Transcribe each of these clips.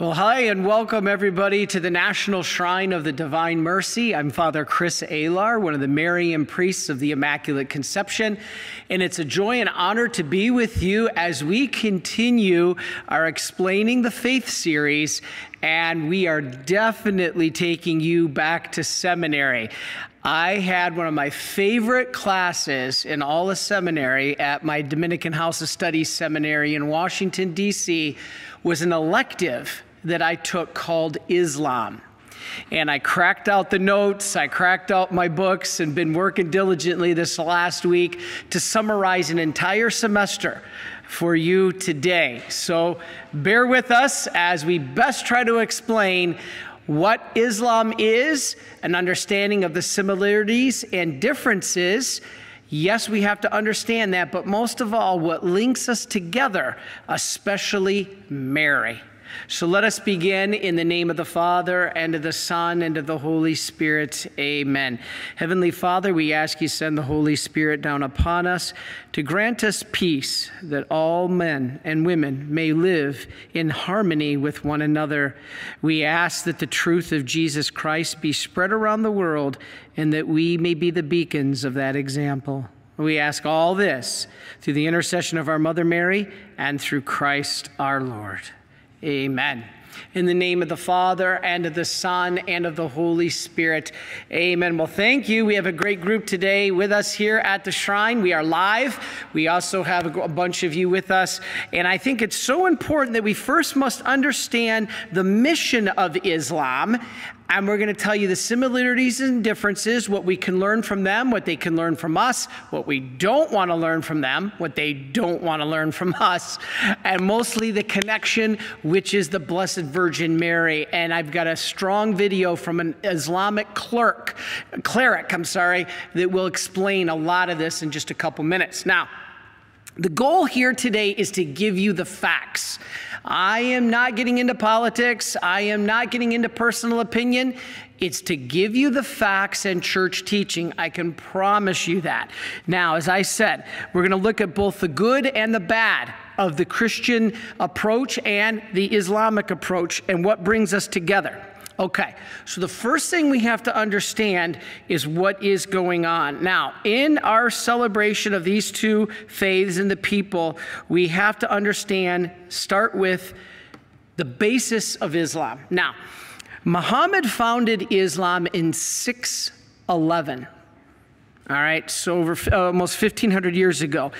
Well, hi, and welcome everybody to the National Shrine of the Divine Mercy. I'm Father Chris Alar, one of the Marian priests of the Immaculate Conception, and it's a joy and honor to be with you as we continue our Explaining the Faith series, and we are definitely taking you back to seminary. I had one of my favorite classes in all of seminary at my Dominican House of Studies seminary in Washington, D.C., was an elective that I took called Islam. And I cracked out the notes, I cracked out my books, and been working diligently this last week to summarize an entire semester for you today. So bear with us as we best try to explain what Islam is, an understanding of the similarities and differences. Yes, we have to understand that, but most of all, what links us together, especially Mary. So let us begin in the name of the Father, and of the Son, and of the Holy Spirit. Amen. Heavenly Father, we ask you send the Holy Spirit down upon us to grant us peace, that all men and women may live in harmony with one another. We ask that the truth of Jesus Christ be spread around the world, and that we may be the beacons of that example. We ask all this through the intercession of our Mother Mary and through Christ our Lord. Amen. In the name of the Father, and of the Son, and of the Holy Spirit. Amen. Well, thank you. We have a great group today with us here at the shrine. We are live. We also have a bunch of you with us. And I think it's so important that we first must understand the mission of Islam and we're going to tell you the similarities and differences, what we can learn from them, what they can learn from us, what we don't want to learn from them, what they don't want to learn from us, and mostly the connection, which is the Blessed Virgin Mary. And I've got a strong video from an Islamic clerk, cleric, I'm sorry, that will explain a lot of this in just a couple minutes. Now, the goal here today is to give you the facts. I am not getting into politics. I am not getting into personal opinion. It's to give you the facts and church teaching. I can promise you that. Now, as I said, we're going to look at both the good and the bad of the Christian approach and the Islamic approach and what brings us together. Okay, so the first thing we have to understand is what is going on. Now, in our celebration of these two faiths and the people, we have to understand, start with the basis of Islam. Now, Muhammad founded Islam in 611. All right, so over uh, almost 1500 years ago,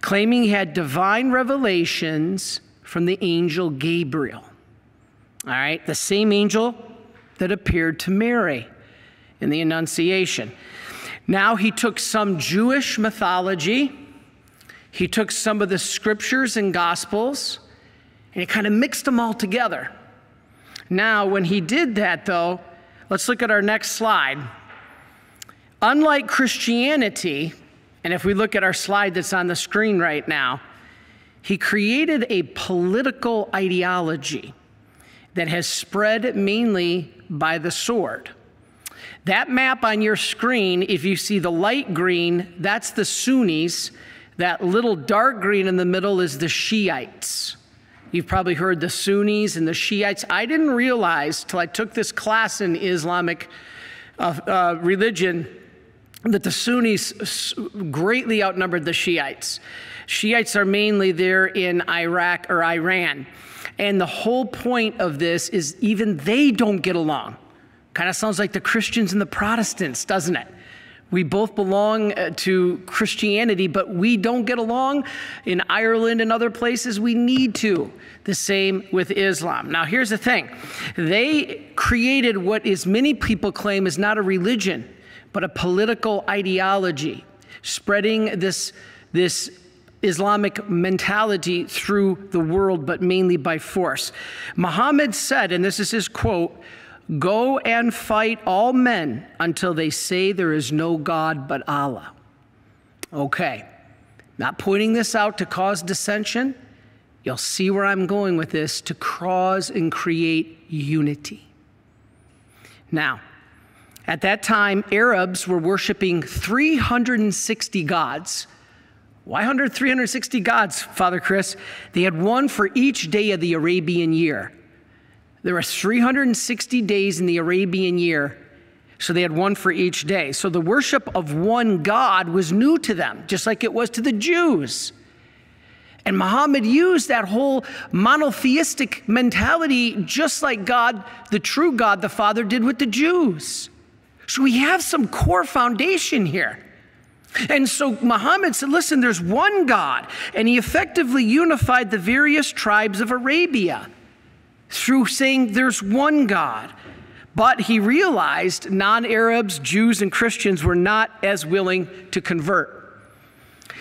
claiming he had divine revelations from the angel Gabriel. All right, the same angel that appeared to Mary in the Annunciation. Now he took some Jewish mythology, he took some of the scriptures and gospels, and he kind of mixed them all together. Now, when he did that, though, let's look at our next slide. Unlike Christianity, and if we look at our slide that's on the screen right now, he created a political ideology that has spread mainly by the sword. That map on your screen, if you see the light green, that's the Sunnis. That little dark green in the middle is the Shiites. You've probably heard the Sunnis and the Shiites. I didn't realize till I took this class in Islamic uh, uh, religion that the Sunnis greatly outnumbered the Shiites. Shiites are mainly there in Iraq or Iran. And the whole point of this is even they don't get along. Kind of sounds like the Christians and the Protestants, doesn't it? We both belong uh, to Christianity, but we don't get along. In Ireland and other places, we need to. The same with Islam. Now, here's the thing they created what is many people claim is not a religion, but a political ideology, spreading this, this Islamic mentality through the world, but mainly by force. Muhammad said, and this is his quote, Go and fight all men until they say there is no God but Allah. Okay, not pointing this out to cause dissension. You'll see where I'm going with this to cause and create unity. Now, at that time, Arabs were worshiping 360 gods why 100, 360 gods, Father Chris? They had one for each day of the Arabian year. There were 360 days in the Arabian year, so they had one for each day. So the worship of one God was new to them, just like it was to the Jews. And Muhammad used that whole monotheistic mentality just like God, the true God, the Father, did with the Jews. So we have some core foundation here. And so Muhammad said, listen, there's one God. And he effectively unified the various tribes of Arabia through saying there's one God. But he realized non Arabs, Jews, and Christians were not as willing to convert.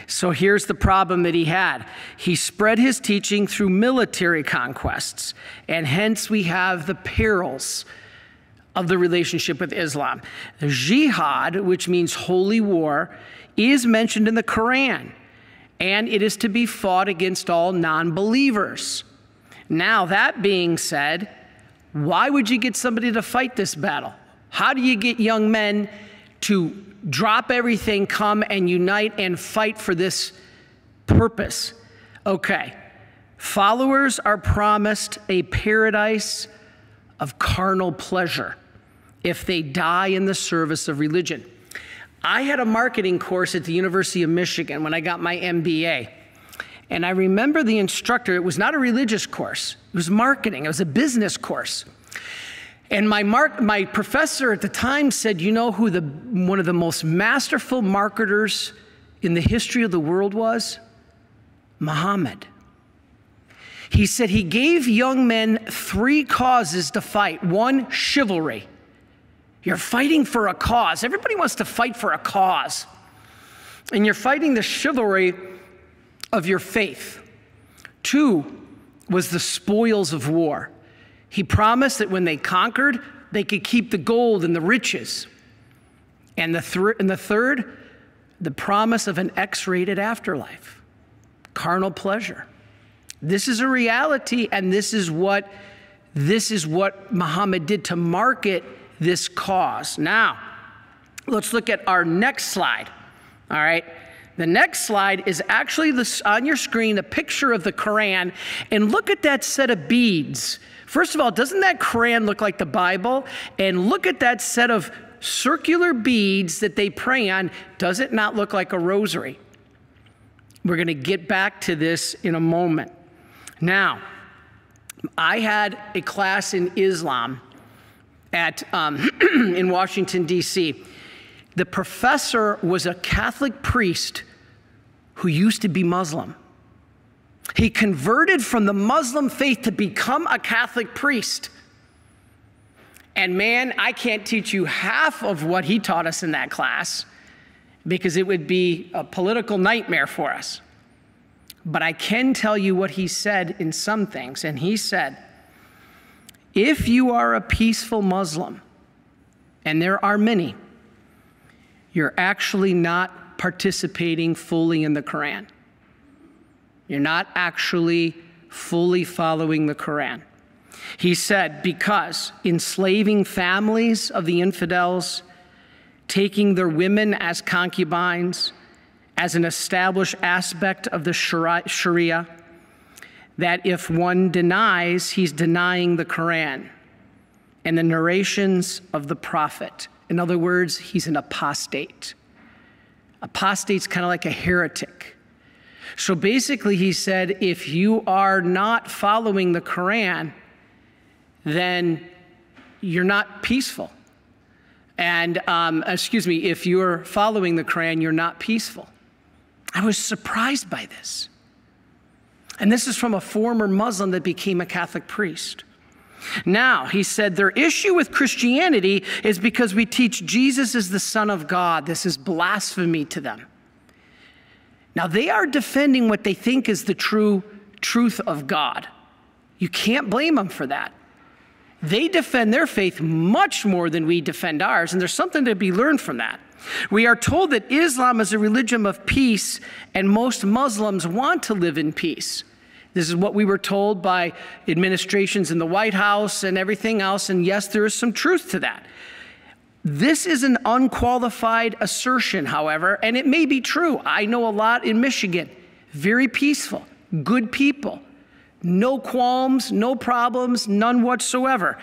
So here's the problem that he had he spread his teaching through military conquests, and hence we have the perils of the relationship with Islam. Jihad, which means holy war, is mentioned in the Quran, and it is to be fought against all non believers. Now, that being said, why would you get somebody to fight this battle? How do you get young men to drop everything, come and unite and fight for this purpose? Okay, followers are promised a paradise of carnal pleasure if they die in the service of religion. I had a marketing course at the University of Michigan when I got my MBA. And I remember the instructor, it was not a religious course, it was marketing, it was a business course. And my, mark, my professor at the time said, You know who the, one of the most masterful marketers in the history of the world was? Muhammad. He said he gave young men three causes to fight one, chivalry. You're fighting for a cause. Everybody wants to fight for a cause. And you're fighting the chivalry of your faith. Two was the spoils of war. He promised that when they conquered, they could keep the gold and the riches. And the, th- and the third, the promise of an X rated afterlife, carnal pleasure. This is a reality, and this is what this is what Muhammad did to market this cause. Now, let's look at our next slide. All right. The next slide is actually this, on your screen a picture of the Quran. And look at that set of beads. First of all, doesn't that Quran look like the Bible? And look at that set of circular beads that they pray on. Does it not look like a rosary? We're going to get back to this in a moment. Now, I had a class in Islam at, um, in Washington, D.C. The professor was a Catholic priest who used to be Muslim. He converted from the Muslim faith to become a Catholic priest. And man, I can't teach you half of what he taught us in that class because it would be a political nightmare for us. But I can tell you what he said in some things. And he said, if you are a peaceful Muslim, and there are many, you're actually not participating fully in the Quran. You're not actually fully following the Quran. He said, because enslaving families of the infidels, taking their women as concubines, as an established aspect of the Sharia, that if one denies, he's denying the Quran and the narrations of the prophet. In other words, he's an apostate. Apostate's kind of like a heretic. So basically, he said if you are not following the Quran, then you're not peaceful. And, um, excuse me, if you're following the Quran, you're not peaceful. I was surprised by this. And this is from a former Muslim that became a Catholic priest. Now, he said, their issue with Christianity is because we teach Jesus is the Son of God. This is blasphemy to them. Now, they are defending what they think is the true truth of God. You can't blame them for that. They defend their faith much more than we defend ours, and there's something to be learned from that. We are told that Islam is a religion of peace, and most Muslims want to live in peace. This is what we were told by administrations in the White House and everything else, and yes, there is some truth to that. This is an unqualified assertion, however, and it may be true. I know a lot in Michigan, very peaceful, good people, No qualms, no problems, none whatsoever.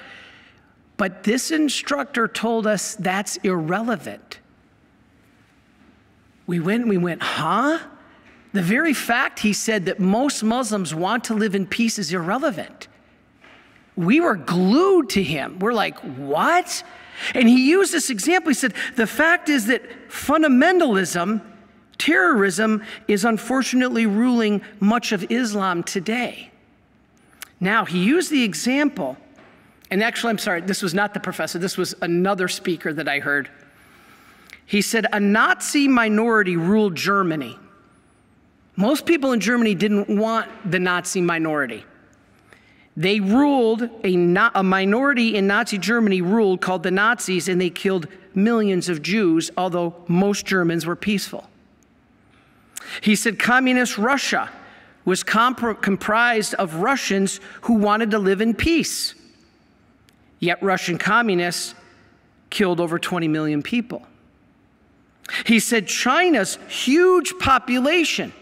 But this instructor told us that's irrelevant. We went we went, huh? The very fact he said that most Muslims want to live in peace is irrelevant. We were glued to him. We're like, what? And he used this example. He said, the fact is that fundamentalism, terrorism, is unfortunately ruling much of Islam today. Now, he used the example, and actually, I'm sorry, this was not the professor, this was another speaker that I heard. He said, a Nazi minority ruled Germany. Most people in Germany didn't want the Nazi minority. They ruled, a, a minority in Nazi Germany ruled called the Nazis, and they killed millions of Jews, although most Germans were peaceful. He said communist Russia was comprised of Russians who wanted to live in peace. Yet Russian communists killed over 20 million people. He said China's huge population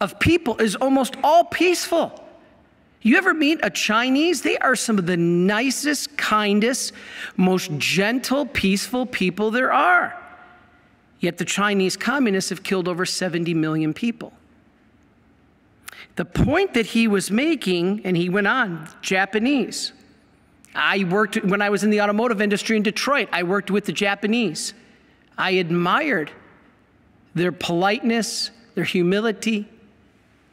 of people is almost all peaceful. You ever meet a Chinese? They are some of the nicest, kindest, most gentle, peaceful people there are. Yet the Chinese communists have killed over 70 million people. The point that he was making, and he went on, Japanese. I worked, when I was in the automotive industry in Detroit, I worked with the Japanese. I admired their politeness, their humility,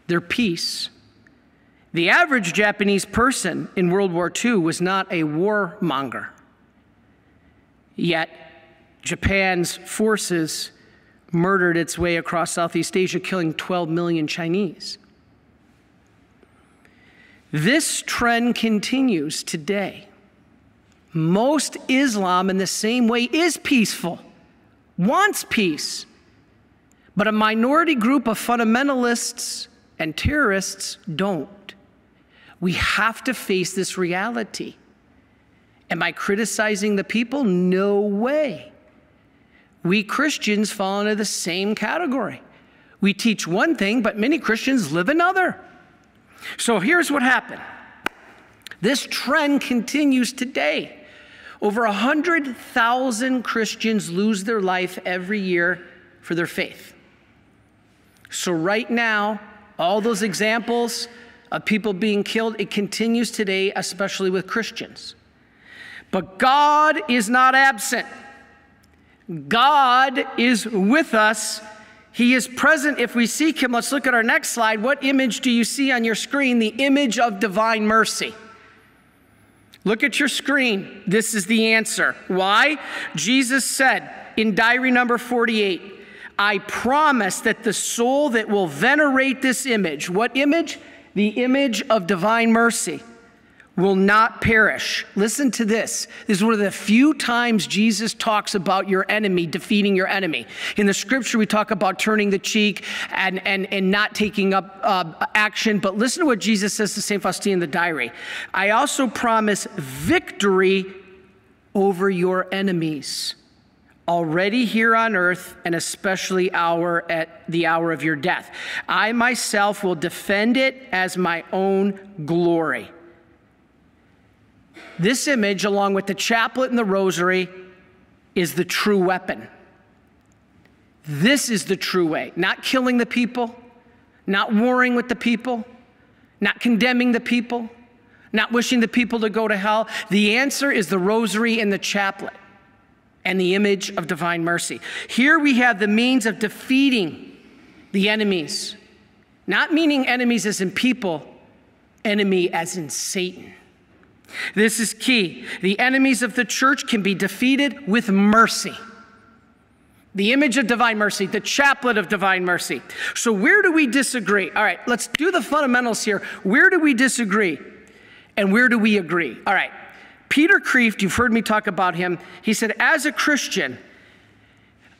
their peace. The average Japanese person in World War II was not a warmonger. Yet, Japan's forces murdered its way across Southeast Asia, killing 12 million Chinese. This trend continues today. Most Islam, in the same way, is peaceful, wants peace. But a minority group of fundamentalists and terrorists don't. We have to face this reality. Am I criticizing the people? No way. We Christians fall into the same category. We teach one thing, but many Christians live another. So here's what happened this trend continues today. Over 100,000 Christians lose their life every year for their faith. So, right now, all those examples of people being killed, it continues today, especially with Christians. But God is not absent. God is with us he is present if we seek him. Let's look at our next slide. What image do you see on your screen? The image of divine mercy. Look at your screen. This is the answer. Why? Jesus said in diary number 48, I promise that the soul that will venerate this image, what image? The image of divine mercy will not perish. Listen to this. This is one of the few times Jesus talks about your enemy, defeating your enemy. In the scripture, we talk about turning the cheek and, and, and not taking up uh, action. But listen to what Jesus says to St. Faustina in the diary. I also promise victory over your enemies already here on earth and especially hour at the hour of your death. I myself will defend it as my own glory. This image, along with the chaplet and the rosary, is the true weapon. This is the true way. Not killing the people, not warring with the people, not condemning the people, not wishing the people to go to hell. The answer is the rosary and the chaplet and the image of divine mercy. Here we have the means of defeating the enemies, not meaning enemies as in people, enemy as in Satan. This is key. The enemies of the church can be defeated with mercy. The image of divine mercy, the chaplet of divine mercy. So, where do we disagree? All right, let's do the fundamentals here. Where do we disagree? And where do we agree? All right, Peter Kreeft, you've heard me talk about him. He said, as a Christian,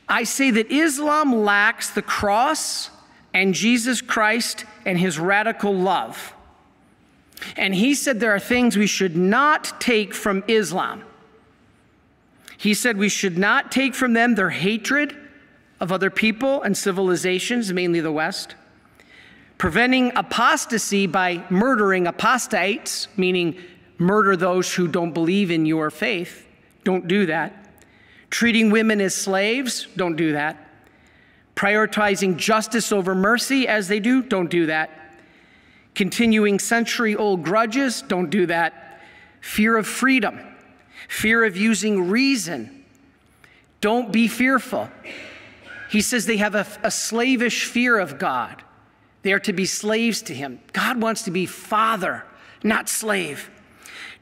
I say that Islam lacks the cross and Jesus Christ and his radical love. And he said there are things we should not take from Islam. He said we should not take from them their hatred of other people and civilizations, mainly the West, preventing apostasy by murdering apostates, meaning murder those who don't believe in your faith. Don't do that. Treating women as slaves, don't do that. Prioritizing justice over mercy as they do, don't do that. Continuing century old grudges, don't do that. Fear of freedom, fear of using reason, don't be fearful. He says they have a, a slavish fear of God. They are to be slaves to Him. God wants to be father, not slave.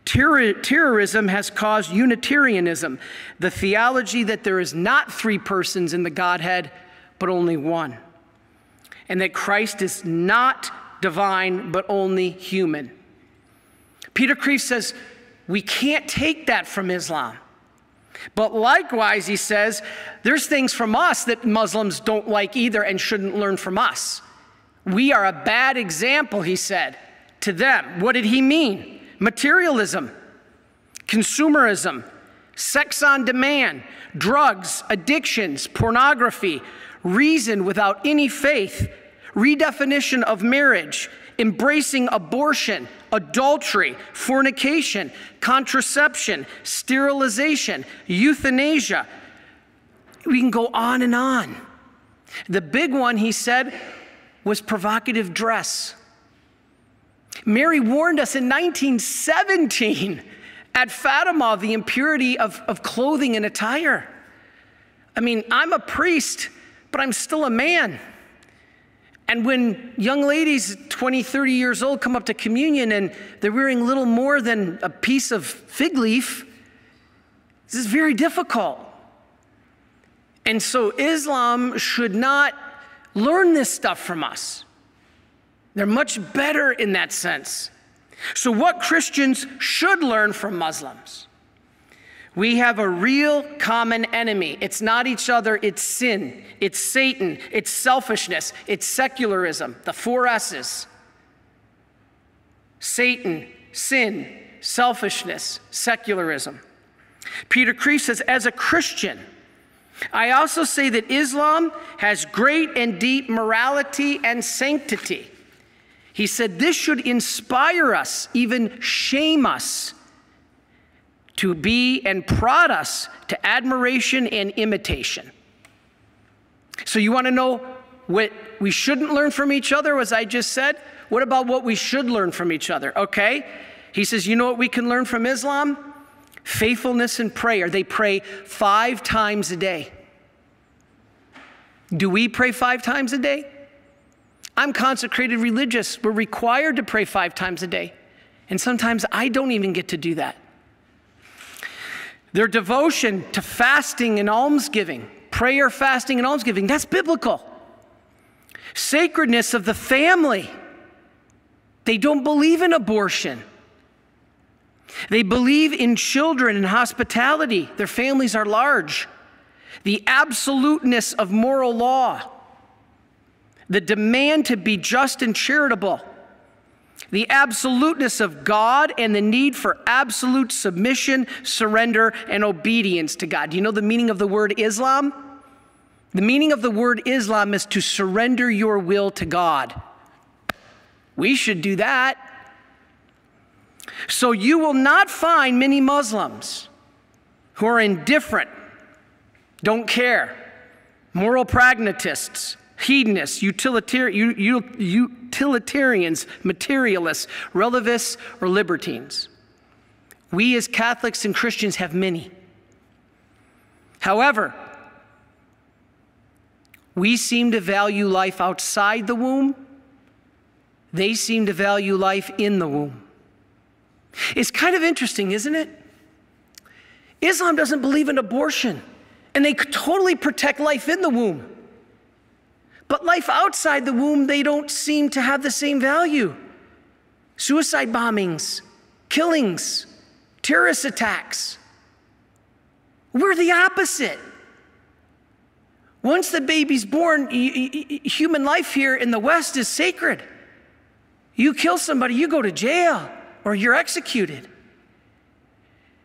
Terror, terrorism has caused Unitarianism, the theology that there is not three persons in the Godhead, but only one. And that Christ is not divine, but only human. Peter Kreeft says, we can't take that from Islam. But likewise, he says, there's things from us that Muslims don't like either and shouldn't learn from us. We are a bad example, he said, to them. What did he mean? Materialism, consumerism, sex on demand, drugs, addictions, pornography, reason without any faith, redefinition of marriage, embracing abortion, adultery, fornication, contraception, sterilization, euthanasia. We can go on and on. The big one, he said, was provocative dress. Mary warned us in 1917 at Fatima the impurity of, of clothing and attire. I mean, I'm a priest but I'm still a man. And when young ladies, 20, 30 years old, come up to communion and they're wearing little more than a piece of fig leaf, this is very difficult. And so Islam should not learn this stuff from us. They're much better in that sense. So, what Christians should learn from Muslims? We have a real common enemy. It's not each other, it's sin, it's Satan, it's selfishness, it's secularism, the four S's. Satan, sin, selfishness, secularism. Peter Kreeft says, as a Christian, I also say that Islam has great and deep morality and sanctity. He said, this should inspire us, even shame us to be and prod us to admiration and imitation. So, you want to know what we shouldn't learn from each other, as I just said? What about what we should learn from each other? Okay. He says, You know what we can learn from Islam? Faithfulness and prayer. They pray five times a day. Do we pray five times a day? I'm consecrated religious. We're required to pray five times a day. And sometimes I don't even get to do that. Their devotion to fasting and almsgiving, prayer, fasting, and almsgiving, that's biblical. Sacredness of the family. They don't believe in abortion. They believe in children and hospitality. Their families are large. The absoluteness of moral law. The demand to be just and charitable the absoluteness of God and the need for absolute submission, surrender, and obedience to God. Do you know the meaning of the word Islam? The meaning of the word Islam is to surrender your will to God. We should do that. So you will not find many Muslims who are indifferent, don't care, moral pragmatists, hedonists, utilitarians, materialists, relativists, or libertines. We as Catholics and Christians have many. However, we seem to value life outside the womb. They seem to value life in the womb. It's kind of interesting, isn't it? Islam doesn't believe in abortion, and they totally protect life in the womb. But life outside the womb, they don't seem to have the same value. Suicide bombings, killings, terrorist attacks. We're the opposite. Once the baby's born, human life here in the West is sacred. You kill somebody, you go to jail or you're executed.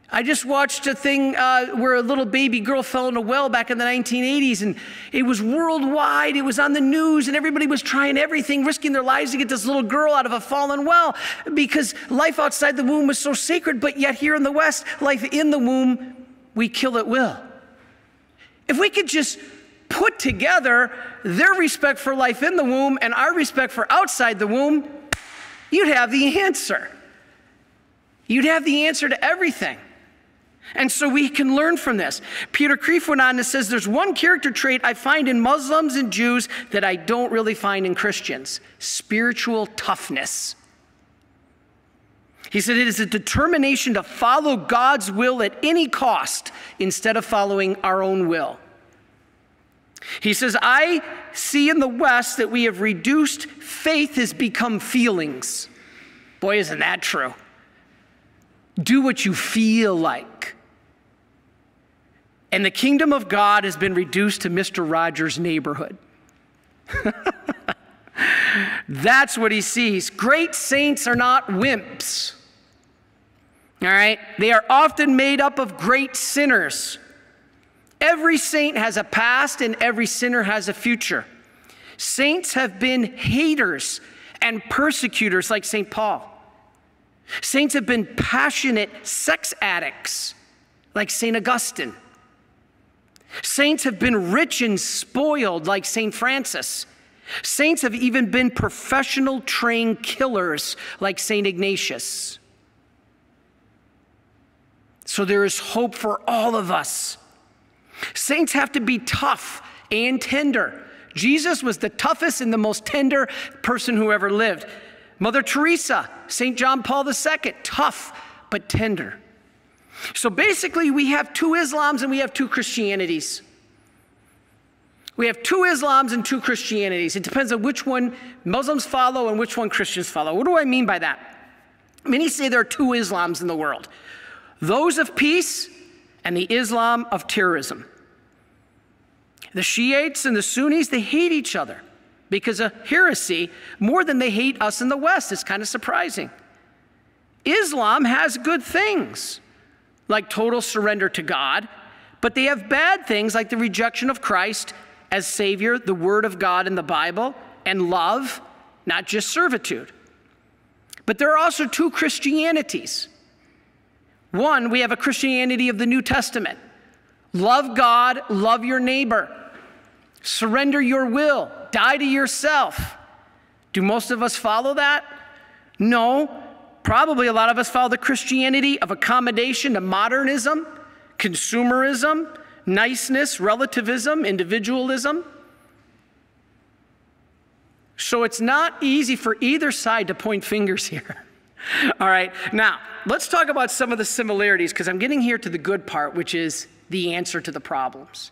I just watched a thing uh, where a little baby girl fell in a well back in the 1980s, and it was worldwide. It was on the news, and everybody was trying everything, risking their lives to get this little girl out of a fallen well because life outside the womb was so sacred. But yet, here in the West, life in the womb, we kill at will. If we could just put together their respect for life in the womb and our respect for outside the womb, you'd have the answer. You'd have the answer to everything. And so we can learn from this. Peter Kreeft went on and says, There's one character trait I find in Muslims and Jews that I don't really find in Christians spiritual toughness. He said, It is a determination to follow God's will at any cost instead of following our own will. He says, I see in the West that we have reduced faith has become feelings. Boy, isn't that true? Do what you feel like. And the kingdom of God has been reduced to Mr. Rogers' neighborhood. That's what he sees. Great saints are not wimps. All right? They are often made up of great sinners. Every saint has a past and every sinner has a future. Saints have been haters and persecutors like St. Paul. Saints have been passionate sex addicts like St. Augustine. Saints have been rich and spoiled like St. Francis. Saints have even been professional trained killers like St. Ignatius. So there is hope for all of us. Saints have to be tough and tender. Jesus was the toughest and the most tender person who ever lived. Mother Teresa, St. John Paul II, tough but tender. So basically, we have two Islams and we have two Christianities. We have two Islams and two Christianities. It depends on which one Muslims follow and which one Christians follow. What do I mean by that? Many say there are two Islams in the world those of peace and the Islam of terrorism. The Shiites and the Sunnis, they hate each other because of heresy more than they hate us in the West. It's kind of surprising. Islam has good things like total surrender to God, but they have bad things like the rejection of Christ as Savior, the Word of God in the Bible, and love, not just servitude. But there are also two Christianities. One, we have a Christianity of the New Testament love God, love your neighbor, surrender your will, die to yourself. Do most of us follow that? No. Probably a lot of us follow the Christianity of accommodation to modernism, consumerism, niceness, relativism, individualism. So it's not easy for either side to point fingers here. All right, now let's talk about some of the similarities because I'm getting here to the good part, which is the answer to the problems.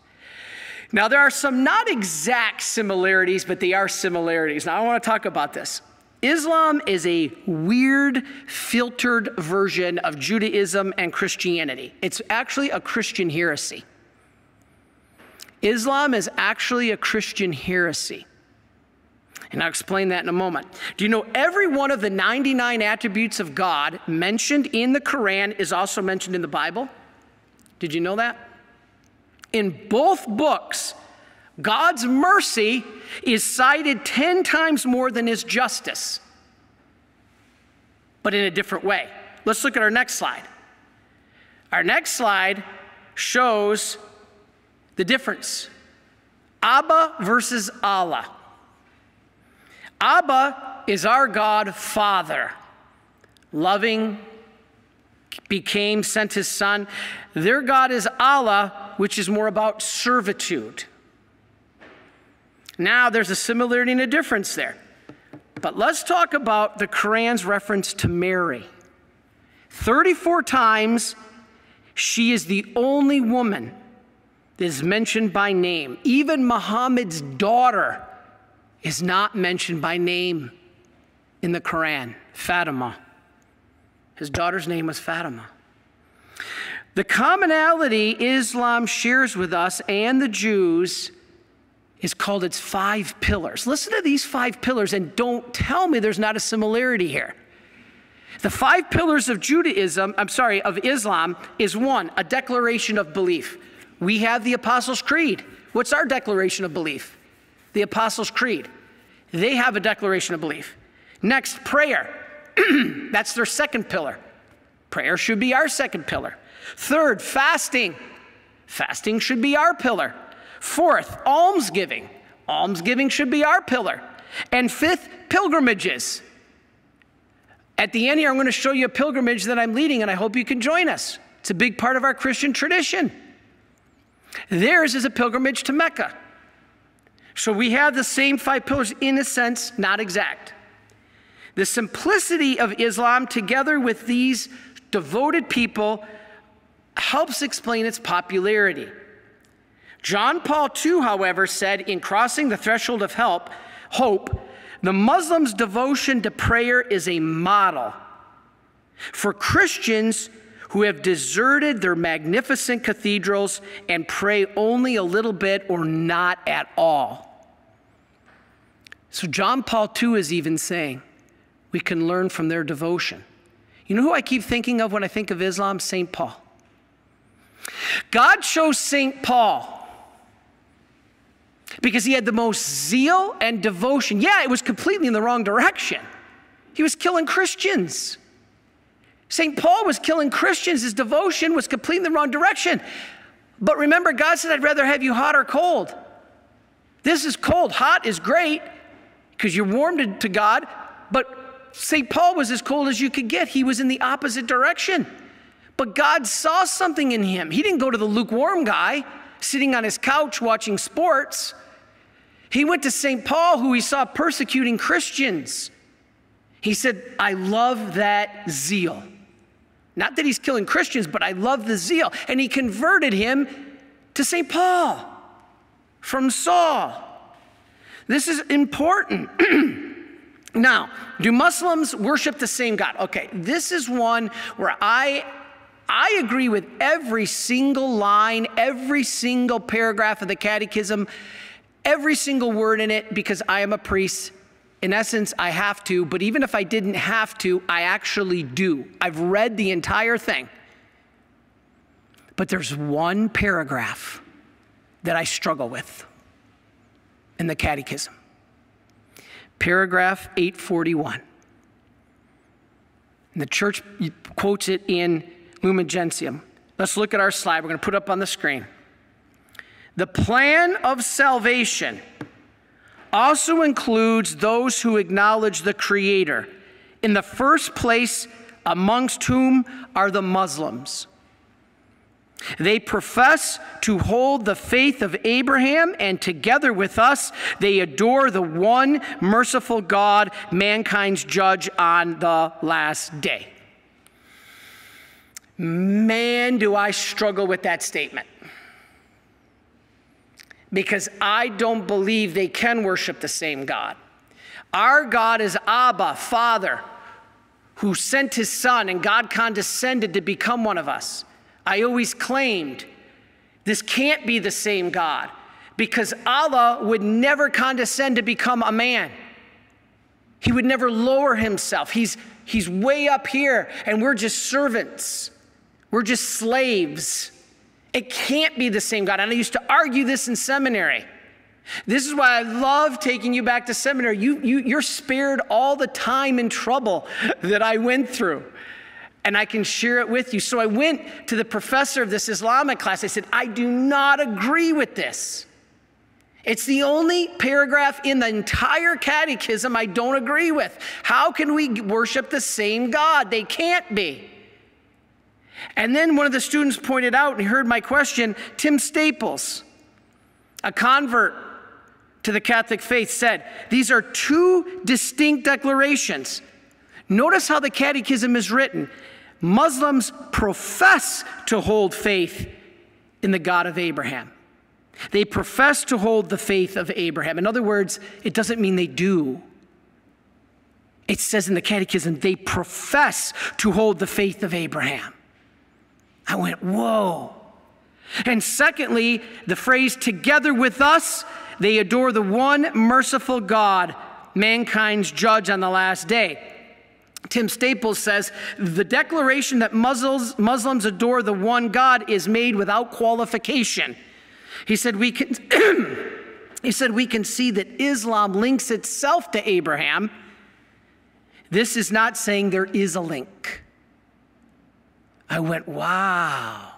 Now, there are some not exact similarities, but they are similarities. Now, I want to talk about this. Islam is a weird, filtered version of Judaism and Christianity. It's actually a Christian heresy. Islam is actually a Christian heresy. And I'll explain that in a moment. Do you know every one of the 99 attributes of God mentioned in the Quran is also mentioned in the Bible? Did you know that? In both books, God's mercy is cited 10 times more than his justice, but in a different way. Let's look at our next slide. Our next slide shows the difference Abba versus Allah. Abba is our God Father, loving, became, sent his son. Their God is Allah, which is more about servitude. Now there's a similarity and a difference there. But let's talk about the Quran's reference to Mary. 34 times, she is the only woman that is mentioned by name. Even Muhammad's daughter is not mentioned by name in the Quran, Fatima. His daughter's name was Fatima. The commonality Islam shares with us and the Jews is called its five pillars. Listen to these five pillars and don't tell me there's not a similarity here. The five pillars of Judaism, I'm sorry, of Islam, is one, a declaration of belief. We have the Apostles' Creed. What's our declaration of belief? The Apostles' Creed. They have a declaration of belief. Next, prayer. That's their second pillar. Prayer should be our second pillar. Third, fasting. Fasting should be our pillar. Fourth, almsgiving. Almsgiving should be our pillar. And fifth, pilgrimages. At the end here, I'm going to show you a pilgrimage that I'm leading, and I hope you can join us. It's a big part of our Christian tradition. Theirs is a pilgrimage to Mecca. So we have the same five pillars in a sense, not exact. The simplicity of Islam, together with these devoted people, helps explain its popularity. John Paul II, however, said in Crossing the Threshold of Help, Hope, the Muslims' devotion to prayer is a model for Christians who have deserted their magnificent cathedrals and pray only a little bit or not at all. So, John Paul II is even saying we can learn from their devotion. You know who I keep thinking of when I think of Islam? St. Paul. God chose St. Paul because he had the most zeal and devotion. Yeah, it was completely in the wrong direction. He was killing Christians. St. Paul was killing Christians. His devotion was completely in the wrong direction. But remember, God said, I'd rather have you hot or cold. This is cold. Hot is great because you're warmed to God. But St. Paul was as cold as you could get. He was in the opposite direction. But God saw something in him. He didn't go to the lukewarm guy sitting on his couch watching sports. He went to St. Paul, who he saw persecuting Christians. He said, I love that zeal. Not that he's killing Christians, but I love the zeal. And he converted him to St. Paul from Saul. This is important. now, do Muslims worship the same God? Okay, this is one where I I agree with every single line, every single paragraph of the catechism, every single word in it because I am a priest. In essence, I have to, but even if I didn't have to, I actually do. I've read the entire thing. But there's one paragraph that I struggle with in the catechism. Paragraph 841. And the church quotes it in Lumen Gentium. Let's look at our slide. We're going to put up on the screen. The plan of salvation also includes those who acknowledge the Creator, in the first place, amongst whom are the Muslims. They profess to hold the faith of Abraham, and together with us, they adore the one merciful God, mankind's judge on the last day. Man, do I struggle with that statement. Because I don't believe they can worship the same God. Our God is Abba, Father, who sent his Son, and God condescended to become one of us. I always claimed this can't be the same God because Allah would never condescend to become a man. He would never lower himself. He's, he's way up here, and we're just servants. We're just slaves. It can't be the same God. And I used to argue this in seminary. This is why I love taking you back to seminary. You, you, you're spared all the time and trouble that I went through. And I can share it with you. So I went to the professor of this Islamic class. I said, I do not agree with this. It's the only paragraph in the entire catechism I don't agree with. How can we worship the same God? They can't be. And then one of the students pointed out, and he heard my question Tim Staples, a convert to the Catholic faith, said, These are two distinct declarations. Notice how the catechism is written. Muslims profess to hold faith in the God of Abraham. They profess to hold the faith of Abraham. In other words, it doesn't mean they do. It says in the catechism, they profess to hold the faith of Abraham. I went, whoa. And secondly, the phrase, together with us, they adore the one merciful God, mankind's judge on the last day. Tim Staples says the declaration that Muslims, Muslims adore the one God is made without qualification. He said we can he said we can see that Islam links itself to Abraham. This is not saying there is a link. I went, wow.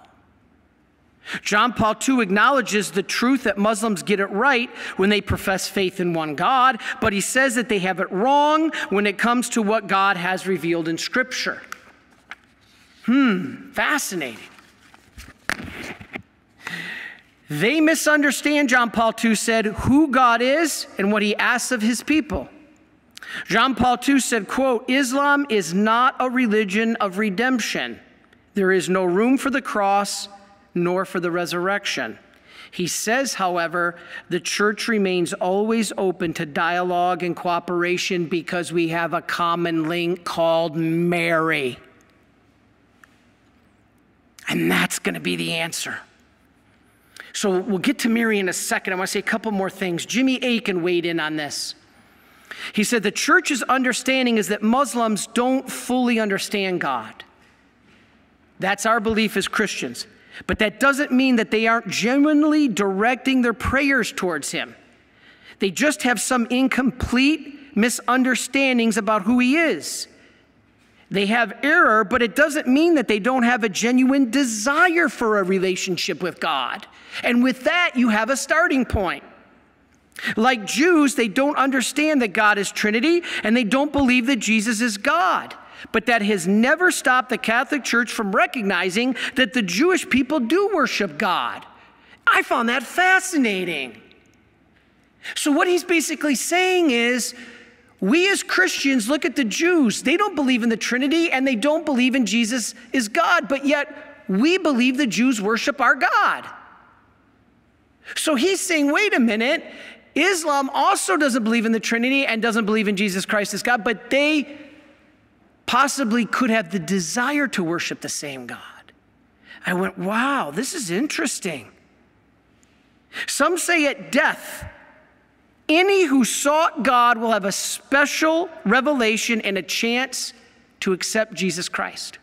John Paul II acknowledges the truth that Muslims get it right when they profess faith in one God, but he says that they have it wrong when it comes to what God has revealed in Scripture. Hmm, fascinating. They misunderstand, John Paul II said, who God is and what he asks of his people. John Paul II said, quote, Islam is not a religion of redemption. There is no room for the cross nor for the resurrection. He says, however, the church remains always open to dialogue and cooperation because we have a common link called Mary. And that's going to be the answer. So we'll get to Mary in a second. I want to say a couple more things. Jimmy Akin weighed in on this. He said the church's understanding is that Muslims don't fully understand God. That's our belief as Christians. But that doesn't mean that they aren't genuinely directing their prayers towards Him. They just have some incomplete misunderstandings about who He is. They have error, but it doesn't mean that they don't have a genuine desire for a relationship with God. And with that, you have a starting point. Like Jews, they don't understand that God is Trinity and they don't believe that Jesus is God. But that has never stopped the Catholic Church from recognizing that the Jewish people do worship God. I found that fascinating. So, what he's basically saying is, we as Christians look at the Jews. They don't believe in the Trinity and they don't believe in Jesus is God, but yet we believe the Jews worship our God. So he's saying, wait a minute, Islam also doesn't believe in the Trinity and doesn't believe in Jesus Christ as God, but they possibly could have the desire to worship the same God. I went, wow, this is interesting. Some say at death, any who sought God will have a special revelation and a chance to accept Jesus Christ.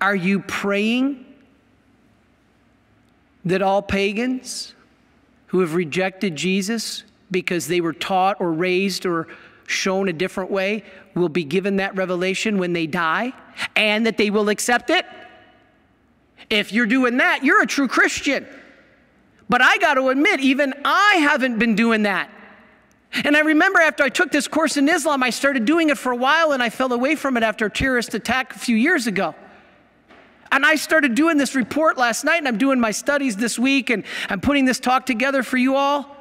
Are you praying that all pagans who have rejected Jesus because they were taught or raised or shown a different way will be given that revelation when they die and that they will accept it? If you're doing that, you're a true Christian. But I got to admit, even I haven't been doing that. And I remember after I took this course in Islam, I started doing it for a while and I fell away from it after a terrorist attack a few years ago. And I started doing this report last night, and I'm doing my studies this week, and I'm putting this talk together for you all.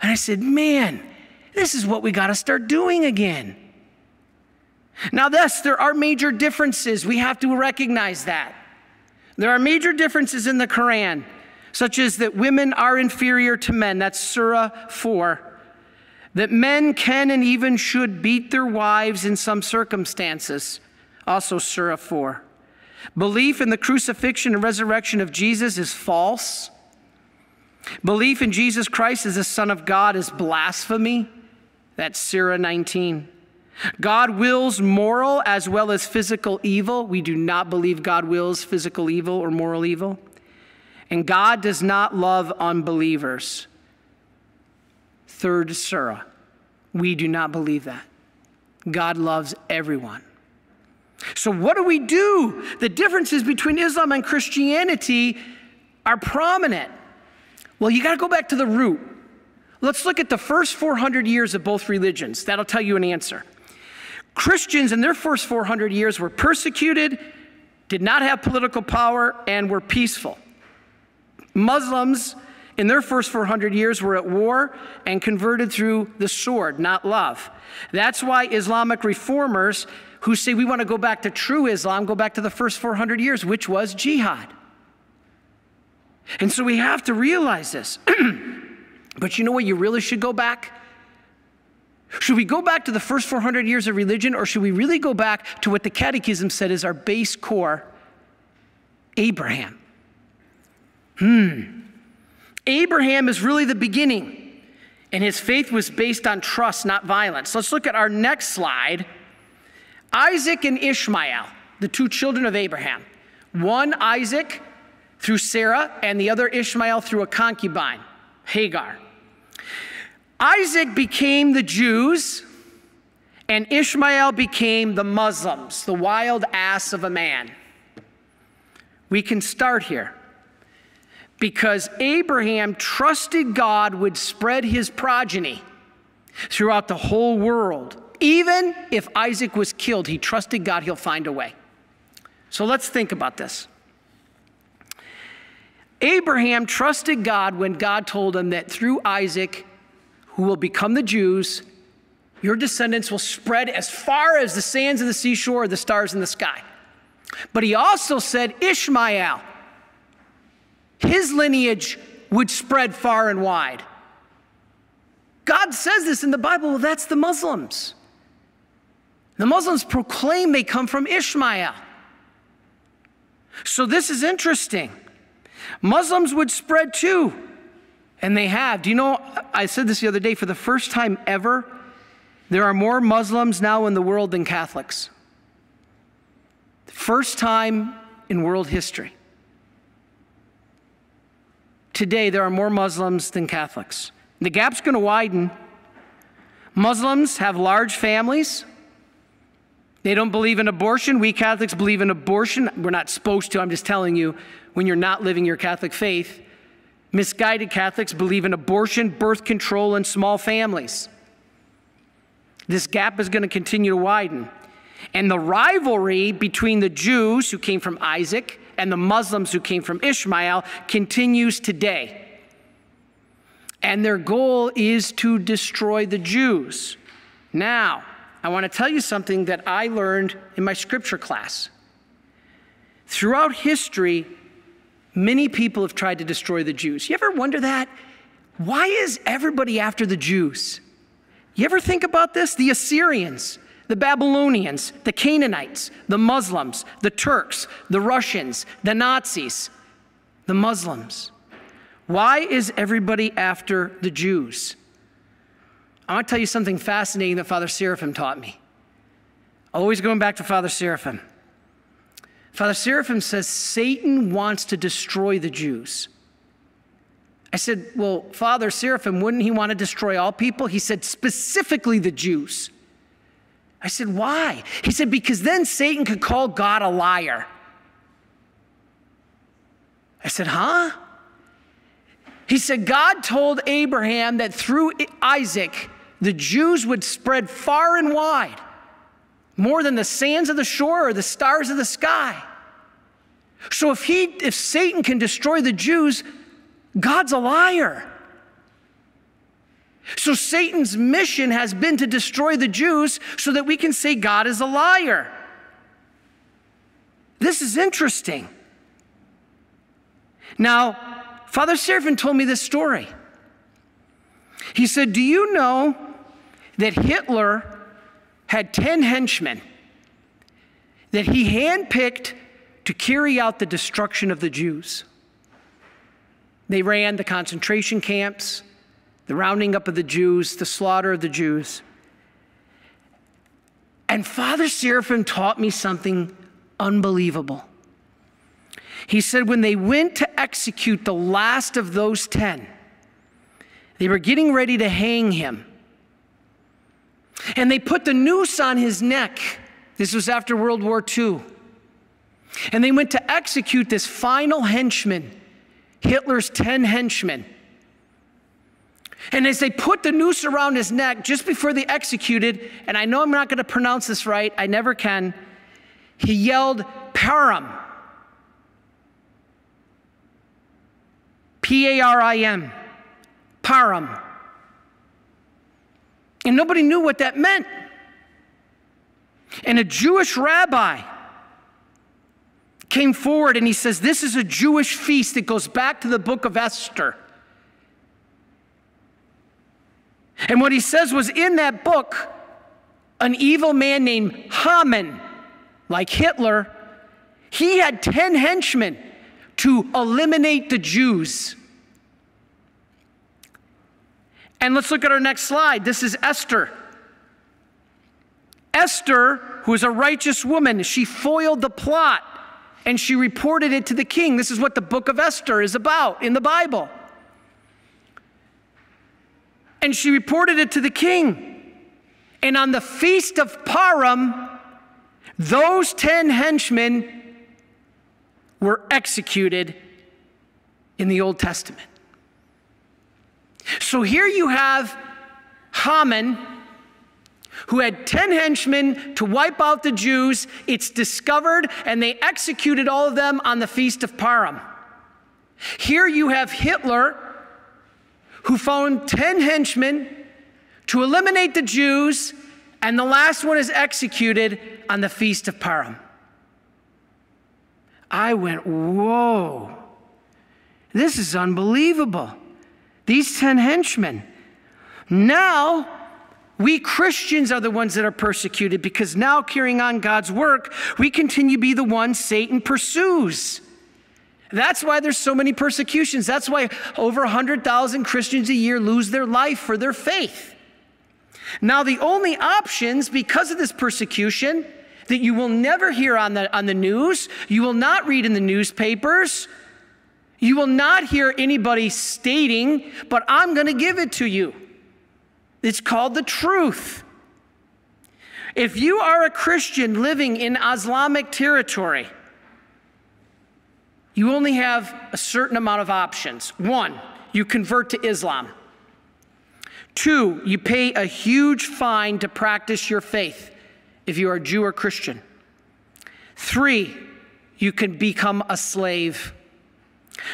And I said, man, this is what we got to start doing again. Now, thus, there are major differences. We have to recognize that. There are major differences in the Quran, such as that women are inferior to men. That's Surah 4. That men can and even should beat their wives in some circumstances. Also, Surah 4. Belief in the crucifixion and resurrection of Jesus is false. Belief in Jesus Christ as the Son of God is blasphemy. That's Surah 19. God wills moral as well as physical evil. We do not believe God wills physical evil or moral evil. And God does not love unbelievers. Third surah. We do not believe that. God loves everyone. So, what do we do? The differences between Islam and Christianity are prominent. Well, you got to go back to the root. Let's look at the first 400 years of both religions. That'll tell you an answer. Christians in their first 400 years were persecuted, did not have political power, and were peaceful. Muslims in their first 400 years were at war and converted through the sword, not love. That's why Islamic reformers who say we want to go back to true Islam go back to the first 400 years, which was jihad. And so we have to realize this. but you know what? You really should go back should we go back to the first 400 years of religion, or should we really go back to what the Catechism said is our base core Abraham? Hmm. Abraham is really the beginning, and his faith was based on trust, not violence. Let's look at our next slide. Isaac and Ishmael, the two children of Abraham. One Isaac through Sarah, and the other Ishmael through a concubine, Hagar. Isaac became the Jews, and Ishmael became the Muslims, the wild ass of a man. We can start here because Abraham trusted God would spread his progeny throughout the whole world. Even if Isaac was killed, he trusted God, he'll find a way. So let's think about this. Abraham trusted God when God told him that through Isaac, who will become the Jews, your descendants will spread as far as the sands of the seashore or the stars in the sky. But he also said Ishmael, his lineage would spread far and wide. God says this in the Bible, well, that's the Muslims. The Muslims proclaim they come from Ishmael. So this is interesting. Muslims would spread too, and they have. Do you know, I said this the other day, for the first time ever, there are more Muslims now in the world than Catholics. First time in world history. Today, there are more Muslims than Catholics. The gap's going to widen. Muslims have large families. They don't believe in abortion. We Catholics believe in abortion. We're not supposed to, I'm just telling you, when you're not living your Catholic faith. Misguided Catholics believe in abortion, birth control, and small families. This gap is going to continue to widen. And the rivalry between the Jews who came from Isaac and the Muslims who came from Ishmael continues today. And their goal is to destroy the Jews. Now, I want to tell you something that I learned in my scripture class. Throughout history, many people have tried to destroy the Jews. You ever wonder that? Why is everybody after the Jews? You ever think about this? The Assyrians, the Babylonians, the Canaanites, the Muslims, the Turks, the Russians, the Nazis, the Muslims. Why is everybody after the Jews? I want to tell you something fascinating that Father Seraphim taught me. Always going back to Father Seraphim. Father Seraphim says Satan wants to destroy the Jews. I said, Well, Father Seraphim, wouldn't he want to destroy all people? He said, Specifically the Jews. I said, Why? He said, Because then Satan could call God a liar. I said, Huh? He said, God told Abraham that through Isaac, the Jews would spread far and wide, more than the sands of the shore or the stars of the sky. So if he if Satan can destroy the Jews, God's a liar. So Satan's mission has been to destroy the Jews so that we can say God is a liar. This is interesting. Now, Father Seraphim told me this story. He said, Do you know that Hitler had 10 henchmen that he handpicked to carry out the destruction of the Jews? They ran the concentration camps, the rounding up of the Jews, the slaughter of the Jews. And Father Seraphim taught me something unbelievable. He said, when they went to execute the last of those 10, they were getting ready to hang him. And they put the noose on his neck. This was after World War II. And they went to execute this final henchman, Hitler's 10 henchmen. And as they put the noose around his neck, just before they executed, and I know I'm not going to pronounce this right, I never can, he yelled, Param. P A R I M. Param. And nobody knew what that meant. And a Jewish rabbi came forward and he says, This is a Jewish feast that goes back to the book of Esther. And what he says was in that book, an evil man named Haman, like Hitler, he had 10 henchmen to eliminate the Jews. And let's look at our next slide. This is Esther. Esther, who is a righteous woman, she foiled the plot and she reported it to the king. This is what the book of Esther is about in the Bible. And she reported it to the king. And on the feast of Purim, those 10 henchmen were executed in the Old Testament. So here you have Haman, who had 10 henchmen to wipe out the Jews. It's discovered, and they executed all of them on the Feast of Purim. Here you have Hitler, who found 10 henchmen to eliminate the Jews, and the last one is executed on the Feast of Purim. I went, whoa, this is unbelievable. These 10 henchmen. Now, we Christians are the ones that are persecuted because now, carrying on God's work, we continue to be the ones Satan pursues. That's why there's so many persecutions. That's why over 100,000 Christians a year lose their life for their faith. Now, the only options because of this persecution that you will never hear on the, on the news, you will not read in the newspapers, you will not hear anybody stating, but I'm going to give it to you. It's called the truth. If you are a Christian living in Islamic territory, you only have a certain amount of options. One, you convert to Islam. Two, you pay a huge fine to practice your faith if you are Jew or Christian. Three, you can become a slave.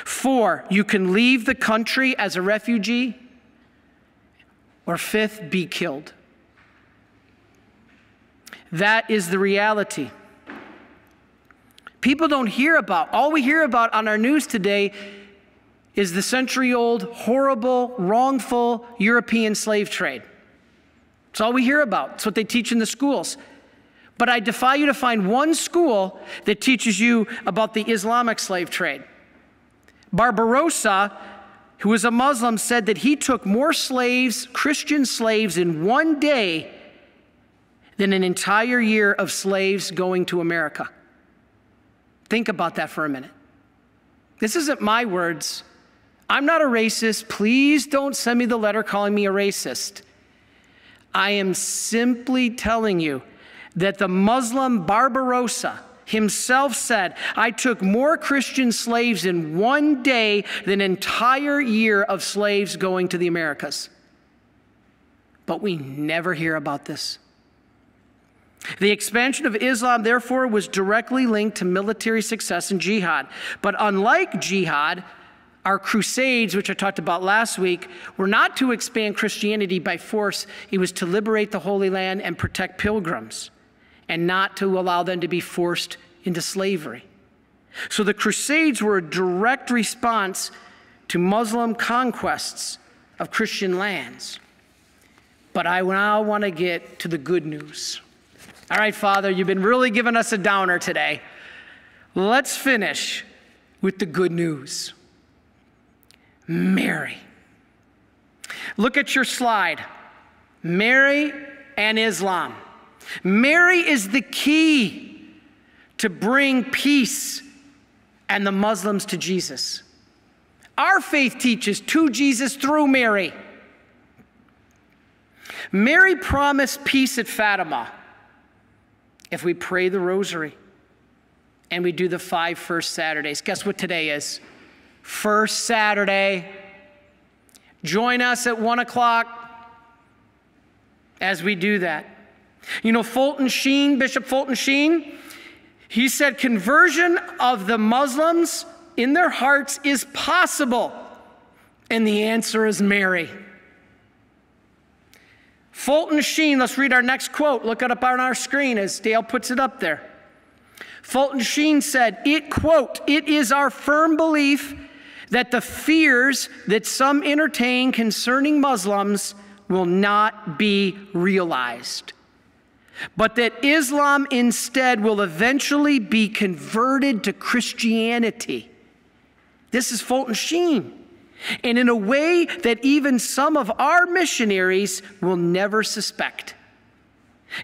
Four, you can leave the country as a refugee. Or fifth, be killed. That is the reality. People don't hear about, all we hear about on our news today is the century old, horrible, wrongful European slave trade. It's all we hear about. It's what they teach in the schools. But I defy you to find one school that teaches you about the Islamic slave trade. Barbarossa, who was a Muslim, said that he took more slaves, Christian slaves, in one day than an entire year of slaves going to America. Think about that for a minute. This isn't my words. I'm not a racist. Please don't send me the letter calling me a racist. I am simply telling you that the Muslim Barbarossa, himself said, I took more Christian slaves in one day than an entire year of slaves going to the Americas. But we never hear about this. The expansion of Islam, therefore, was directly linked to military success in jihad. But unlike jihad, our crusades, which I talked about last week, were not to expand Christianity by force, it was to liberate the Holy Land and protect pilgrims and not to allow them to be forced into slavery. So the Crusades were a direct response to Muslim conquests of Christian lands. But I now want to get to the good news. All right, Father, you've been really giving us a downer today. Let's finish with the good news. Mary. Look at your slide. Mary and Islam. Mary is the key to bring peace and the Muslims to Jesus. Our faith teaches to Jesus through Mary. Mary promised peace at Fatima if we pray the rosary and we do the five first Saturdays. Guess what today is? First Saturday. Join us at one o'clock as we do that. You know, Fulton Sheen, Bishop Fulton Sheen, he said conversion of the Muslims in their hearts is possible. And the answer is Mary. Fulton Sheen, let's read our next quote. Look it up on our screen as Dale puts it up there. Fulton Sheen said, It, quote, it is our firm belief that the fears that some entertain concerning Muslims will not be realized but that Islam instead will eventually be converted to Christianity. This is Fulton Sheen. And in a way that even some of our missionaries will never suspect.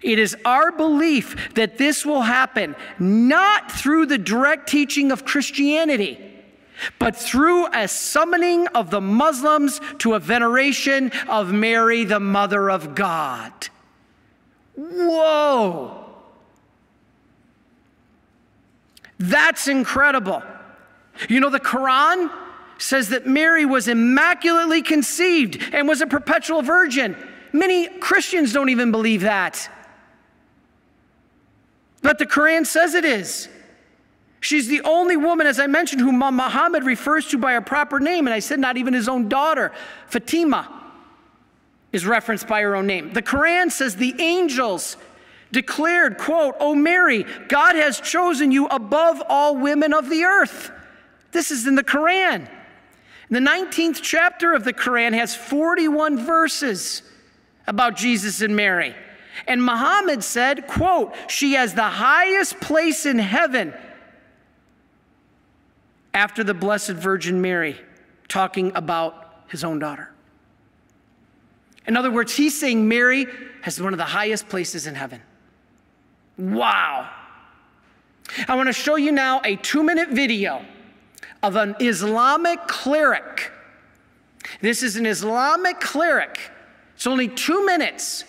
It is our belief that this will happen not through the direct teaching of Christianity, but through a summoning of the Muslims to a veneration of Mary, the Mother of God. Whoa! That's incredible. You know, the Quran says that Mary was immaculately conceived and was a perpetual virgin. Many Christians don't even believe that. But the Quran says it is. She's the only woman, as I mentioned, whom Muhammad refers to by her proper name. And I said, not even his own daughter, Fatima, is referenced by her own name. The Quran says the angels declared, quote, O Mary, God has chosen you above all women of the earth. This is in the Quran. The 19th chapter of the Quran has 41 verses about Jesus and Mary. And Muhammad said, quote, she has the highest place in heaven after the Blessed Virgin Mary, talking about his own daughter. In other words, he's saying Mary has one of the highest places in heaven. Wow. I want to show you now a two minute video of an Islamic cleric. This is an Islamic cleric. It's only two minutes.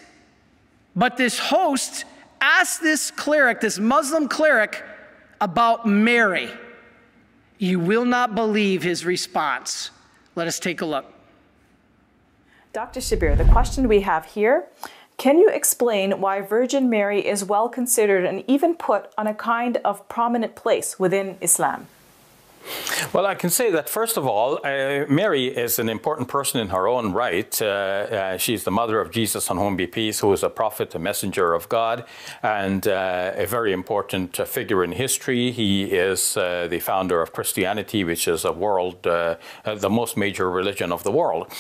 But this host asked this cleric, this Muslim cleric, about Mary. You will not believe his response. Let us take a look. Dr. Shabir, the question we have here can you explain why Virgin Mary is well considered and even put on a kind of prominent place within Islam? Well, I can say that first of all, uh, Mary is an important person in her own right. Uh, uh, she's the mother of Jesus, on whom be peace, who is a prophet, a messenger of God, and uh, a very important uh, figure in history. He is uh, the founder of Christianity, which is a world, the most major religion of the world.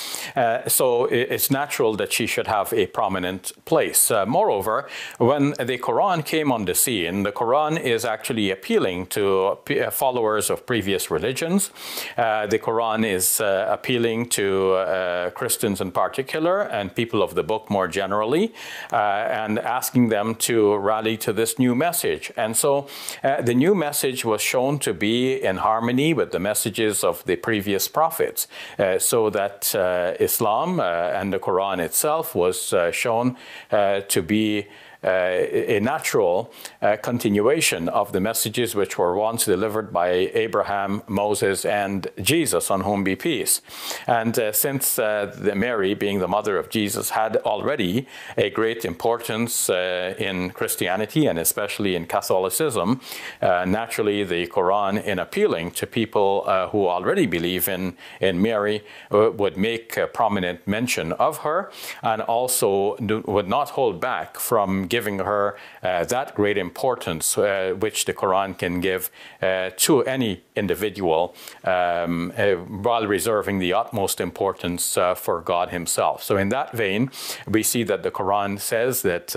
so it's natural that she should have a prominent place. moreover, when the Quran came on the scene, the Quran is actually appealing to followers of previous previous religions. Uh, the Quran is uh, appealing to uh, Christians in particular and people of the book more generally uh, and asking them to rally to this new message. And so uh, the new message was shown to be in harmony with the messages of the previous prophets, uh, so that Islam and the Quran itself was shown to be Uh, a natural uh, continuation of the messages which were once delivered by Abraham, Moses, and Jesus, on whom be peace. And uh, since uh, Mary, being the mother of Jesus, had already a great importance uh, in Christianity and especially in Catholicism, naturally the Quran, in appealing to people who already believe in, in Mary, would make a prominent mention of her and also do, would not hold back from giving her uh, that great importance uh, which the Quran can give uh, to any individual um, uh, while reserving the utmost importance uh, for God himself. So in that vein, we see that the Quran says that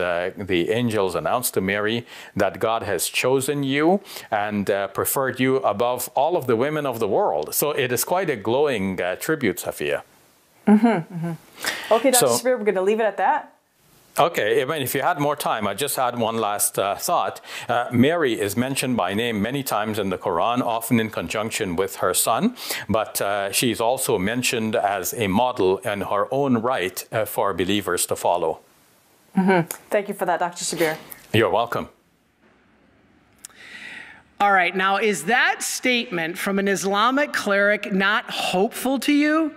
the angels announced to Mary that God has chosen you and preferred you above all of the women of the world. So it is quite a glowing tribute, Safia. Mm-hmm, mm-hmm. Okay, Dr. So, Spirit, we're going to leave it at that. Okay, I mean, if you had more time, I just had one last uh, thought. Uh, Mary is mentioned by name many times in the Quran, often in conjunction with her son, but uh, she's also mentioned as a model in her own right uh, for believers to follow. Mm-hmm. Thank you for that, Dr. Shabir. You're welcome. All right, now is that statement from an Islamic cleric not hopeful to you?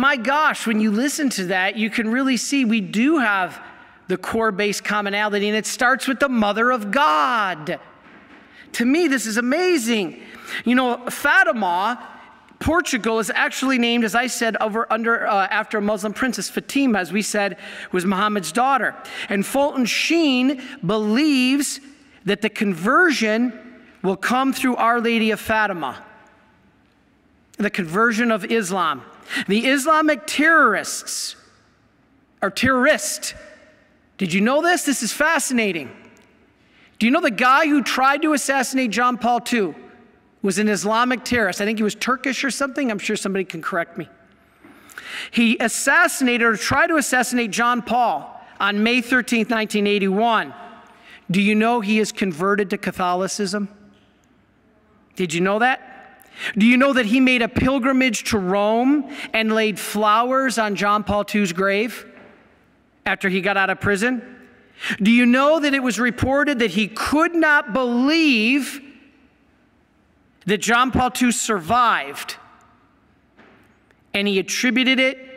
My gosh, when you listen to that, you can really see we do have the core base commonality, and it starts with the mother of God. To me, this is amazing. You know, Fatima, Portugal is actually named, as I said, over under uh, after a Muslim princess, Fatima, as we said, was Muhammad's daughter. And Fulton Sheen believes that the conversion will come through Our Lady of Fatima, the conversion of Islam. The Islamic terrorists are terrorists. Did you know this? This is fascinating. Do you know the guy who tried to assassinate John Paul II was an Islamic terrorist? I think he was Turkish or something. I'm sure somebody can correct me. He assassinated or tried to assassinate John Paul on May 13, 1981, do you know he is converted to Catholicism? Did you know that? Do you know that he made a pilgrimage to Rome and laid flowers on John Paul II's grave after he got out of prison? Do you know that it was reported that he could not believe that John Paul II survived and he attributed it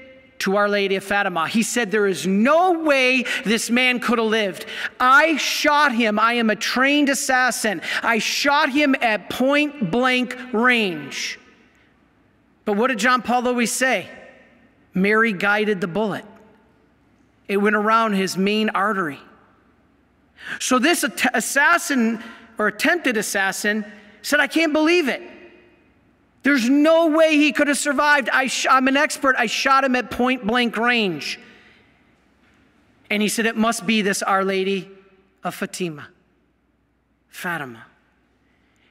to Our Lady of Fatima. He said, There is no way this man could have lived. I shot him. I am a trained assassin. I shot him at point blank range. But what did John Paul always say? Mary guided the bullet, it went around his main artery. So this assassin or attempted assassin said, I can't believe it. There's no way he could have survived. I am an expert. I shot him at point blank range. And he said, It must be this Our Lady of Fatima. Fatima.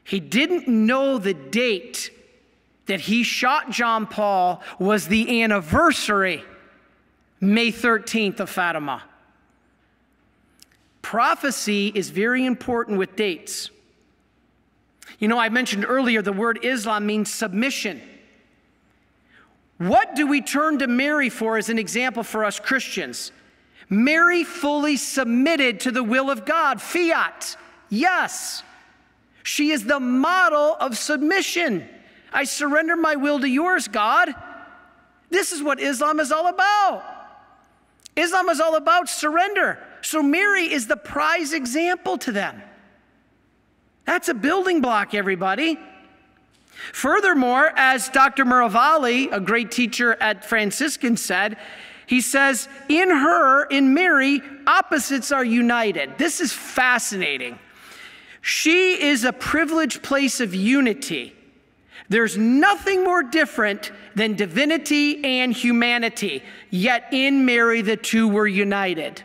He didn't know the date that he shot John Paul was the anniversary, May 13th of Fatima. Prophecy is very important with dates. You know, I mentioned earlier the word Islam means submission. What do we turn to Mary for as an example for us Christians? Mary fully submitted to the will of God, fiat, yes. She is the model of submission. I surrender my will to yours, God. This is what Islam is all about. Islam is all about surrender. So Mary is the prize example to them. That's a building block, everybody. Furthermore, as Dr. Miravalle, a great teacher at Franciscan, said, he says, in her, in Mary, opposites are united. This is fascinating. She is a privileged place of unity. There's nothing more different than divinity and humanity, yet in Mary the two were united.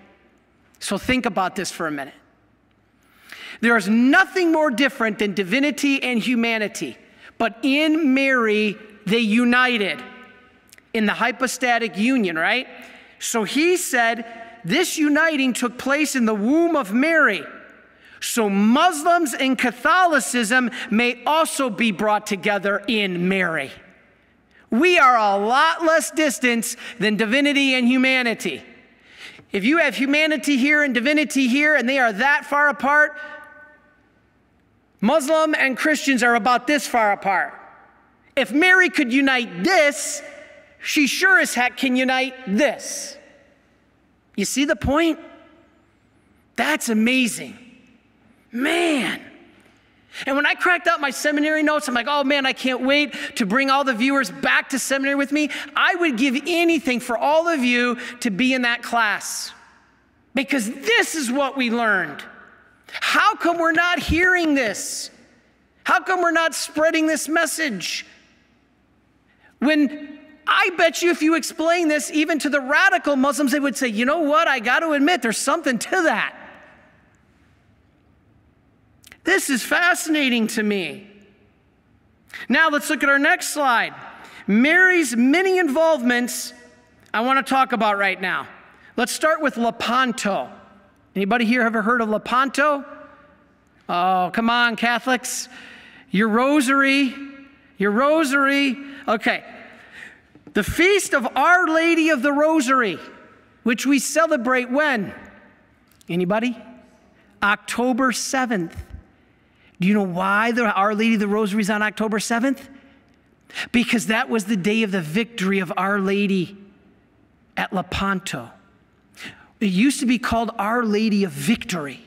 So think about this for a minute. There is nothing more different than divinity and humanity, but in Mary, they united in the hypostatic union, right? So he said, this uniting took place in the womb of Mary. So Muslims and Catholicism may also be brought together in Mary. We are a lot less distance than divinity and humanity. If you have humanity here and divinity here and they are that far apart, Muslim and Christians are about this far apart. If Mary could unite this, she sure as heck can unite this. You see the point? That's amazing. Man. And when I cracked out my seminary notes, I'm like, oh man, I can't wait to bring all the viewers back to seminary with me. I would give anything for all of you to be in that class because this is what we learned. How come we're not hearing this? How come we're not spreading this message? When I bet you if you explain this even to the radical Muslims, they would say, you know what? I got to admit, there's something to that. This is fascinating to me. Now let's look at our next slide. Mary's many involvements I want to talk about right now. Let's start with Lepanto. Anybody here ever heard of Lepanto? Oh, come on, Catholics. Your rosary, your rosary. Okay. The feast of Our Lady of the Rosary, which we celebrate when? Anybody? October 7th. Do you know why the Our Lady of the Rosary is on October 7th? Because that was the day of the victory of Our Lady at Lepanto. It used to be called Our Lady of Victory.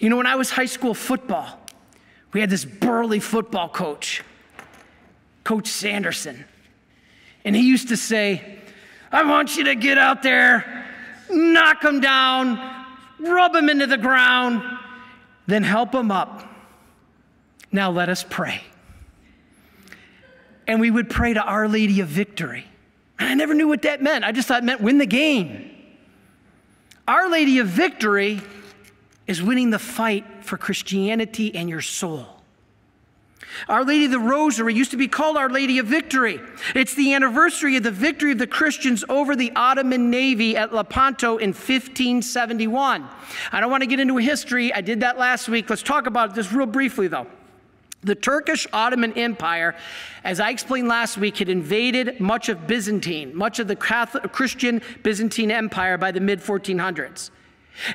You know, when I was high school football, we had this burly football coach, Coach Sanderson. And he used to say, I want you to get out there, knock them down, rub them into the ground, then help them up. Now let us pray. And we would pray to Our Lady of Victory. And I never knew what that meant. I just thought it meant win the game. Our Lady of Victory is winning the fight for Christianity and your soul. Our Lady of the Rosary used to be called Our Lady of Victory. It's the anniversary of the victory of the Christians over the Ottoman Navy at Lepanto in 1571. I don't want to get into history. I did that last week. Let's talk about this real briefly, though. The Turkish Ottoman Empire, as I explained last week, had invaded much of Byzantine, much of the Catholic, Christian Byzantine Empire by the mid 1400s.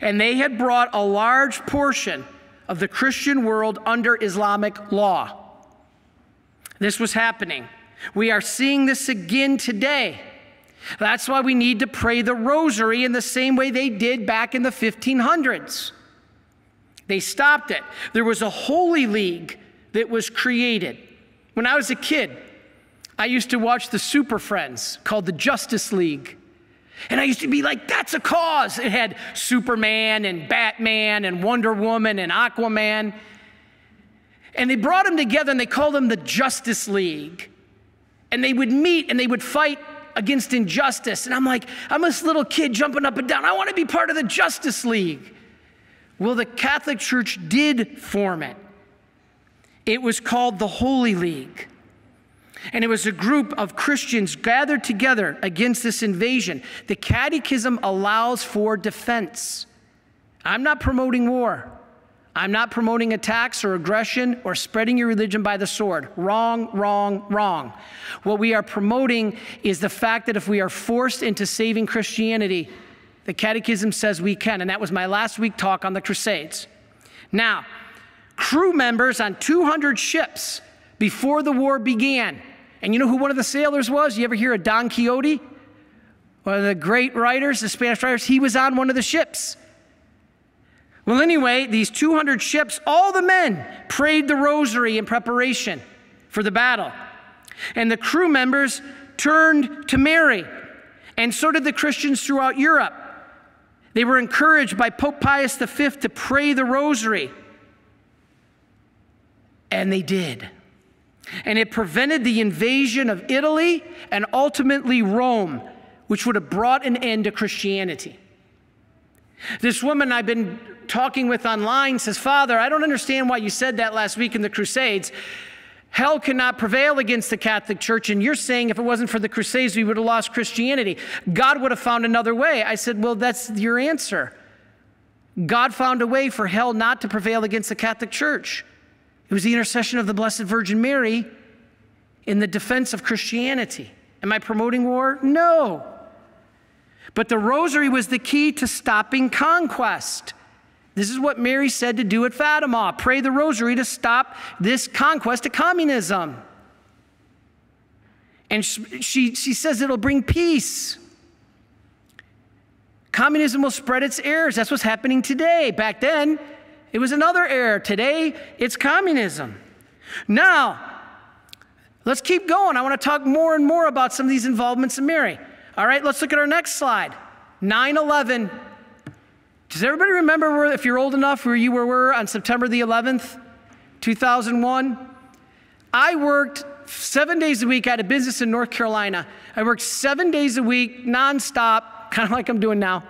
And they had brought a large portion of the Christian world under Islamic law. This was happening. We are seeing this again today. That's why we need to pray the rosary in the same way they did back in the 1500s. They stopped it. There was a Holy League that was created. When I was a kid, I used to watch the Super Friends called the Justice League. And I used to be like, that's a cause. It had Superman and Batman and Wonder Woman and Aquaman. And they brought them together and they called them the Justice League. And they would meet and they would fight against injustice. And I'm like, I'm this little kid jumping up and down. I want to be part of the Justice League. Well, the Catholic Church did form it. It was called the Holy League. And it was a group of Christians gathered together against this invasion. The Catechism allows for defense. I'm not promoting war. I'm not promoting attacks or aggression or spreading your religion by the sword. Wrong, wrong, wrong. What we are promoting is the fact that if we are forced into saving Christianity, the Catechism says we can. And that was my last week talk on the Crusades. Now, crew members on 200 ships before the war began. And you know who one of the sailors was? You ever hear of Don Quixote? One of the great writers, the Spanish writers, he was on one of the ships. Well, anyway, these 200 ships, all the men prayed the rosary in preparation for the battle. And the crew members turned to Mary, and so did the Christians throughout Europe. They were encouraged by Pope Pius V to pray the rosary. And they did. And it prevented the invasion of Italy and ultimately Rome, which would have brought an end to Christianity. This woman I've been talking with online says, Father, I don't understand why you said that last week in the Crusades. Hell cannot prevail against the Catholic Church, and you're saying if it wasn't for the Crusades, we would have lost Christianity. God would have found another way. I said, Well, that's your answer. God found a way for hell not to prevail against the Catholic Church. It was the intercession of the Blessed Virgin Mary in the defense of Christianity. Am I promoting war? No. But the rosary was the key to stopping conquest. This is what Mary said to do at Fatima pray the rosary to stop this conquest of communism. And she, she says it'll bring peace. Communism will spread its errors. That's what's happening today. Back then, it was another error. Today, it's communism. Now, let's keep going. I want to talk more and more about some of these involvements of Mary. All right, let's look at our next slide 9 11. Does everybody remember, where, if you're old enough, where you were on September the 11th, 2001? I worked seven days a week. I had a business in North Carolina. I worked seven days a week, nonstop, kind of like I'm doing now.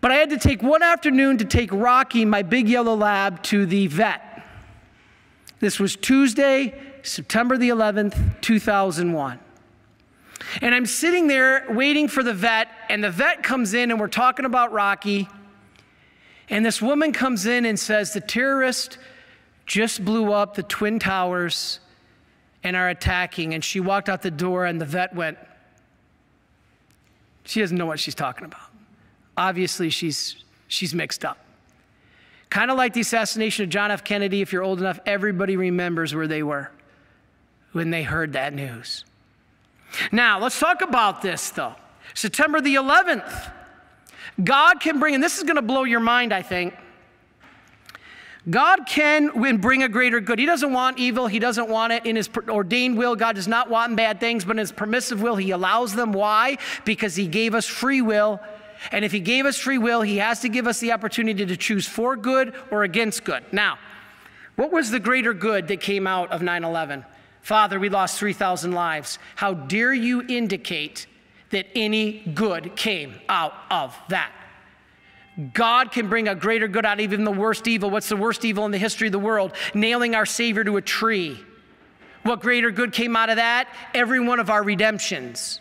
But I had to take one afternoon to take Rocky, my big yellow lab, to the vet. This was Tuesday, September the 11th, 2001. And I'm sitting there waiting for the vet, and the vet comes in, and we're talking about Rocky. And this woman comes in and says, The terrorist just blew up the Twin Towers and are attacking. And she walked out the door, and the vet went, She doesn't know what she's talking about. Obviously, she's, she's mixed up. Kind of like the assassination of John F. Kennedy, if you're old enough, everybody remembers where they were when they heard that news. Now, let's talk about this though. September the 11th. God can bring, and this is going to blow your mind, I think. God can bring a greater good. He doesn't want evil. He doesn't want it in his ordained will. God does not want bad things, but in his permissive will, he allows them. Why? Because he gave us free will. And if he gave us free will, he has to give us the opportunity to choose for good or against good. Now, what was the greater good that came out of 9 11? Father, we lost 3,000 lives. How dare you indicate that any good came out of that? God can bring a greater good out of even the worst evil. What's the worst evil in the history of the world? Nailing our Savior to a tree. What greater good came out of that? Every one of our redemptions.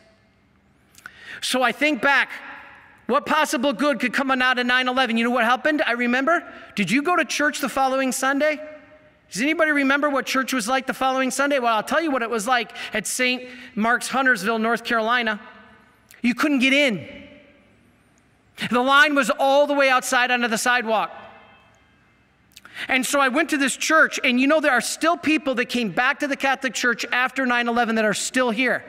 So I think back, what possible good could come out of 9 11? You know what happened? I remember. Did you go to church the following Sunday? Does anybody remember what church was like the following Sunday? Well, I'll tell you what it was like at St. Mark's Huntersville, North Carolina. You couldn't get in. The line was all the way outside onto the sidewalk. And so I went to this church, and you know, there are still people that came back to the Catholic Church after 9 11 that are still here.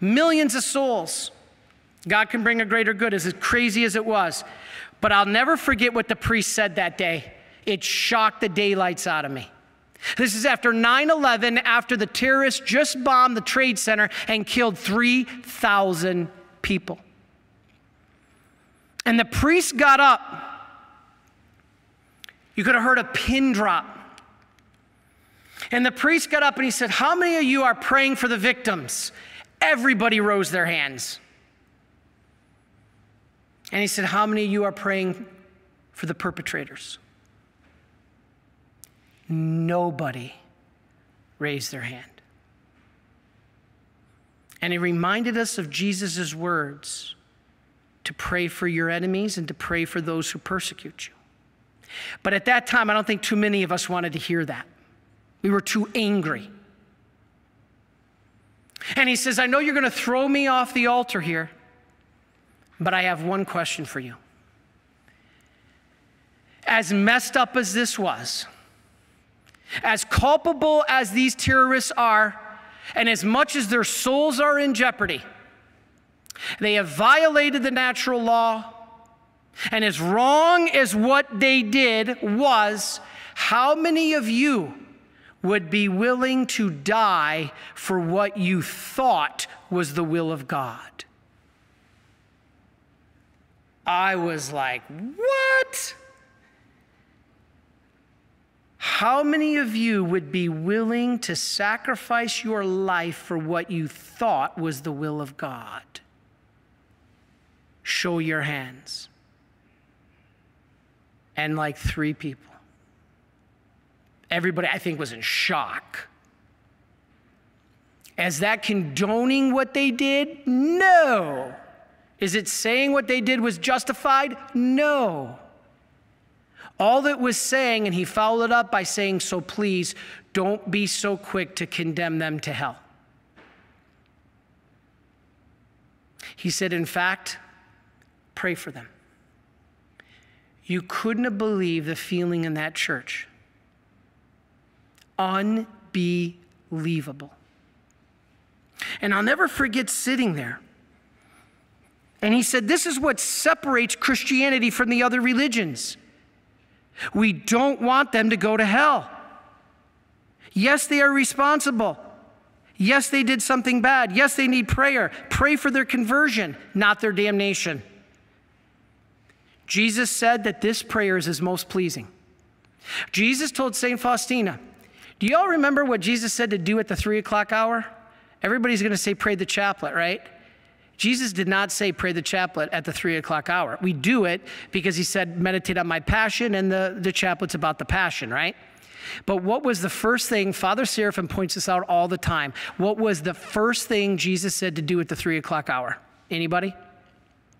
Millions of souls. God can bring a greater good, as crazy as it was. But I'll never forget what the priest said that day. It shocked the daylights out of me. This is after 9 11, after the terrorists just bombed the Trade Center and killed 3,000 people. And the priest got up. You could have heard a pin drop. And the priest got up and he said, How many of you are praying for the victims? Everybody rose their hands. And he said, How many of you are praying for the perpetrators? Nobody raised their hand. And he reminded us of Jesus' words to pray for your enemies and to pray for those who persecute you. But at that time, I don't think too many of us wanted to hear that. We were too angry. And he says, I know you're going to throw me off the altar here, but I have one question for you. As messed up as this was, as culpable as these terrorists are, and as much as their souls are in jeopardy, they have violated the natural law. And as wrong as what they did was, how many of you would be willing to die for what you thought was the will of God? I was like, what? How many of you would be willing to sacrifice your life for what you thought was the will of God? Show your hands. And like three people. Everybody, I think, was in shock. Is that condoning what they did? No. Is it saying what they did was justified? No. All that was saying, and he followed it up by saying, So please don't be so quick to condemn them to hell. He said, In fact, pray for them. You couldn't have believed the feeling in that church. Unbelievable. And I'll never forget sitting there. And he said, This is what separates Christianity from the other religions. We don't want them to go to hell. Yes, they are responsible. Yes, they did something bad. Yes, they need prayer. Pray for their conversion, not their damnation. Jesus said that this prayer is his most pleasing. Jesus told St. Faustina, Do you all remember what Jesus said to do at the three o'clock hour? Everybody's going to say, Pray the chaplet, right? Jesus did not say pray the chaplet at the three o'clock hour. We do it because he said meditate on my passion, and the, the chaplet's about the passion, right? But what was the first thing? Father Seraphim points this out all the time. What was the first thing Jesus said to do at the three o'clock hour? Anybody?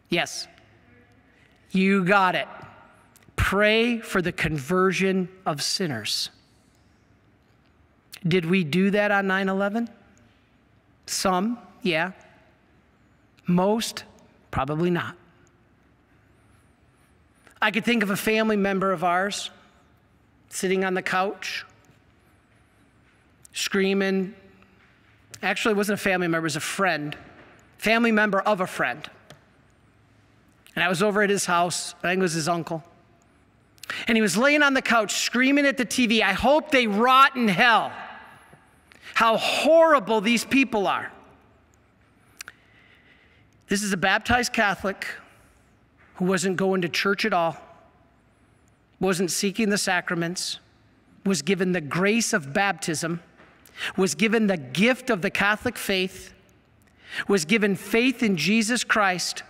Yes. You got it. Pray for the conversion of sinners. Did we do that on 9 11? Some, yeah. Most, probably not. I could think of a family member of ours sitting on the couch, screaming. Actually, it wasn't a family member, it was a friend, family member of a friend. And I was over at his house, I think it was his uncle. And he was laying on the couch screaming at the TV, I hope they rot in hell. How horrible these people are. This is a baptized Catholic who wasn't going to church at all, wasn't seeking the sacraments, was given the grace of baptism, was given the gift of the Catholic faith, was given faith in Jesus Christ,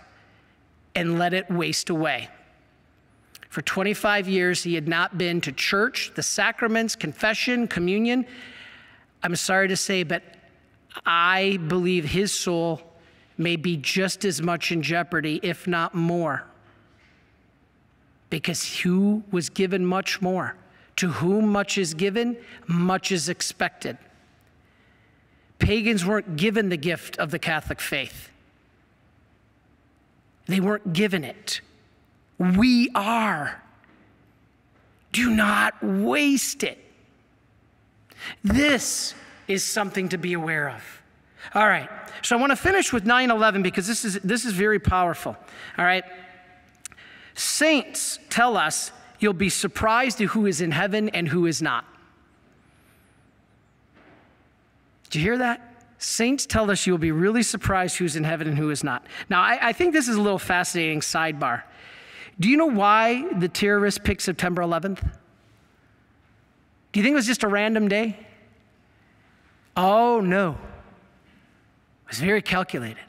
and let it waste away. For 25 years, he had not been to church, the sacraments, confession, communion. I'm sorry to say, but I believe his soul may be just as much in jeopardy, if not more. Because who was given much more? To whom much is given, much is expected. Pagans weren't given the gift of the Catholic faith, they weren't given it. We are. Do not waste it. This is something to be aware of. All right. So I want to finish with 9/11 because this is this is very powerful. All right. Saints tell us you'll be surprised at who is in heaven and who is not. Do you hear that? Saints tell us you'll be really surprised who's in heaven and who is not. Now, I, I think this is a little fascinating sidebar. Do you know why the terrorists picked September 11th? Do you think it was just a random day? Oh, no. Was very calculated.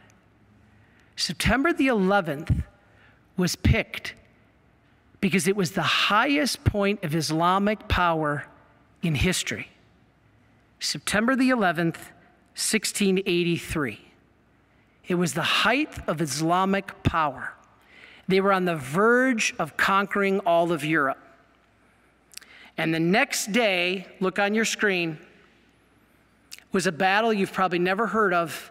September the 11th was picked because it was the highest point of Islamic power in history. September the 11th, 1683. It was the height of Islamic power. They were on the verge of conquering all of Europe. And the next day, look on your screen, was a battle you've probably never heard of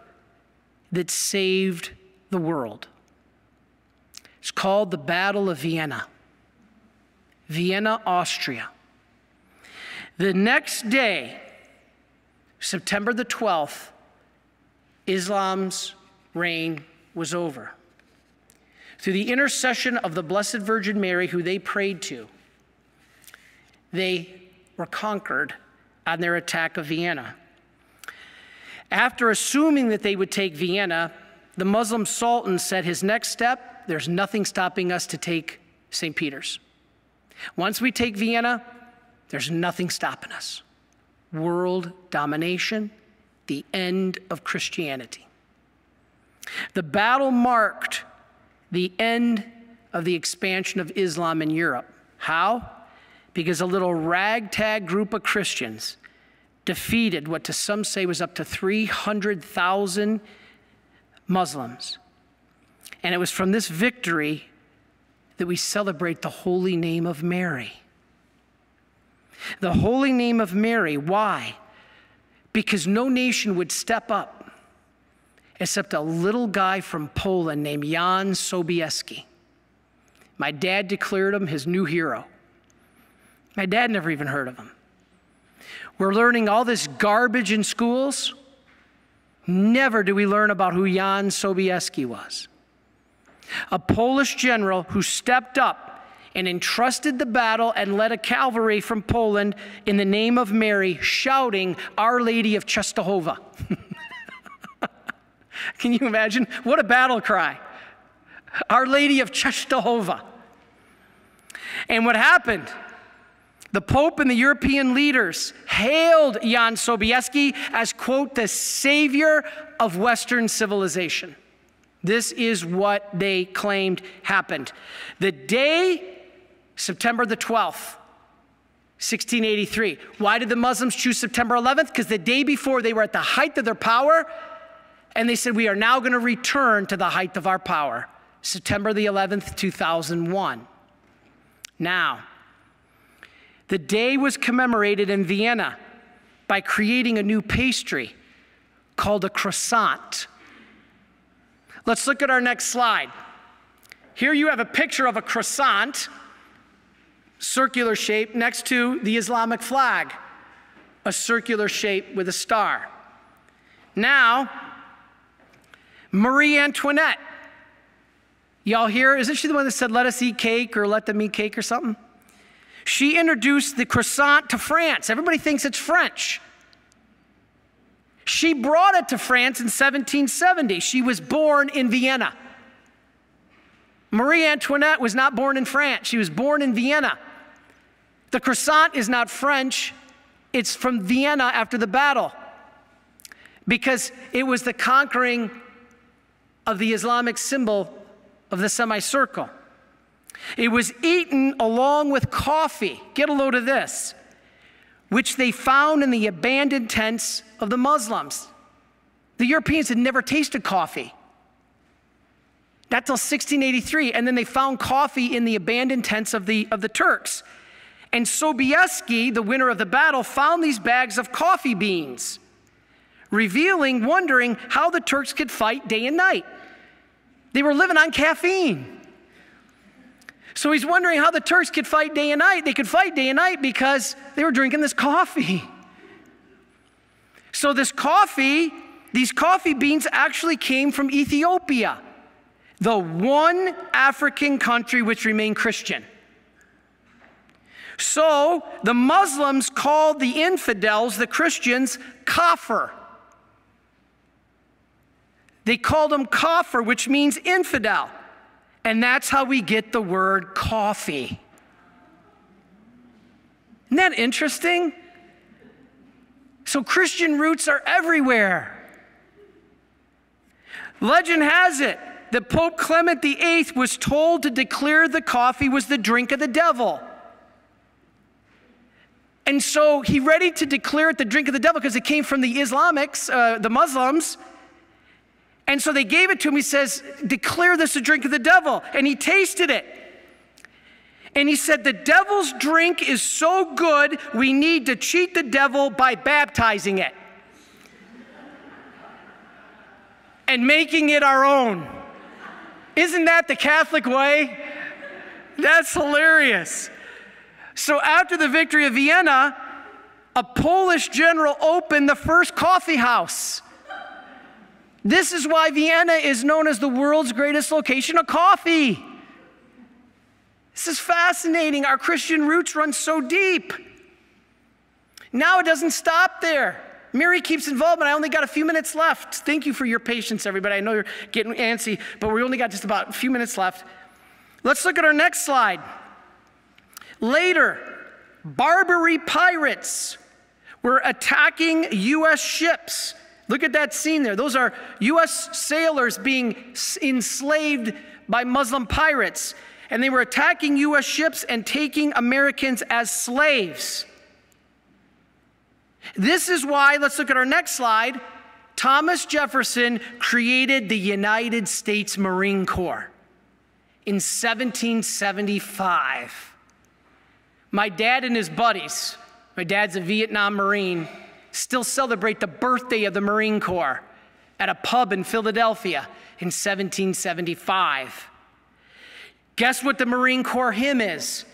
that saved the world. It's called the Battle of Vienna, Vienna, Austria. The next day, September the 12th, Islam's reign was over. Through the intercession of the Blessed Virgin Mary, who they prayed to, they were conquered on their attack of Vienna. After assuming that they would take Vienna, the Muslim Sultan said his next step there's nothing stopping us to take St. Peter's. Once we take Vienna, there's nothing stopping us. World domination, the end of Christianity. The battle marked the end of the expansion of Islam in Europe. How? Because a little ragtag group of Christians defeated what to some say was up to 300,000 Muslims. And it was from this victory that we celebrate the holy name of Mary. The holy name of Mary. Why? Because no nation would step up except a little guy from Poland named Jan Sobieski. My dad declared him his new hero. My dad never even heard of him. We're learning all this garbage in schools. Never do we learn about who Jan Sobieski was. A Polish general who stepped up and entrusted the battle and led a cavalry from Poland in the name of Mary, shouting, Our Lady of Czestochowa. Can you imagine? What a battle cry. Our Lady of Czestochowa. And what happened? The Pope and the European leaders hailed Jan Sobieski as, quote, the savior of Western civilization. This is what they claimed happened. The day, September the 12th, 1683. Why did the Muslims choose September 11th? Because the day before they were at the height of their power, and they said, We are now going to return to the height of our power. September the 11th, 2001. Now, the day was commemorated in Vienna by creating a new pastry called a croissant. Let's look at our next slide. Here you have a picture of a croissant, circular shape, next to the Islamic flag, a circular shape with a star. Now, Marie Antoinette. Y'all hear? Isn't she the one that said, let us eat cake or let them eat cake or something? She introduced the croissant to France. Everybody thinks it's French. She brought it to France in 1770. She was born in Vienna. Marie Antoinette was not born in France, she was born in Vienna. The croissant is not French, it's from Vienna after the battle because it was the conquering of the Islamic symbol of the semicircle. It was eaten along with coffee. Get a load of this, which they found in the abandoned tents of the Muslims. The Europeans had never tasted coffee. Not till 1683. And then they found coffee in the abandoned tents of the, of the Turks. And Sobieski, the winner of the battle, found these bags of coffee beans, revealing, wondering how the Turks could fight day and night. They were living on caffeine. So he's wondering how the Turks could fight day and night. They could fight day and night because they were drinking this coffee. So, this coffee, these coffee beans actually came from Ethiopia, the one African country which remained Christian. So, the Muslims called the infidels, the Christians, kafir. They called them kafir, which means infidel. And that's how we get the word coffee. Isn't that interesting? So Christian roots are everywhere. Legend has it that Pope Clement VIII was told to declare the coffee was the drink of the devil. And so he ready to declare it the drink of the devil because it came from the Islamics, uh, the Muslims. And so they gave it to him. He says, Declare this a drink of the devil. And he tasted it. And he said, The devil's drink is so good, we need to cheat the devil by baptizing it and making it our own. Isn't that the Catholic way? That's hilarious. So after the victory of Vienna, a Polish general opened the first coffee house. This is why Vienna is known as the world's greatest location of coffee. This is fascinating. Our Christian roots run so deep. Now it doesn't stop there. Mary keeps involved, but I only got a few minutes left. Thank you for your patience, everybody. I know you're getting antsy, but we only got just about a few minutes left. Let's look at our next slide. Later, Barbary pirates were attacking U.S. ships Look at that scene there. Those are U.S. sailors being enslaved by Muslim pirates, and they were attacking U.S. ships and taking Americans as slaves. This is why, let's look at our next slide. Thomas Jefferson created the United States Marine Corps in 1775. My dad and his buddies, my dad's a Vietnam Marine, still celebrate the birthday of the Marine Corps at a pub in Philadelphia in 1775. Guess what the Marine Corps hymn is?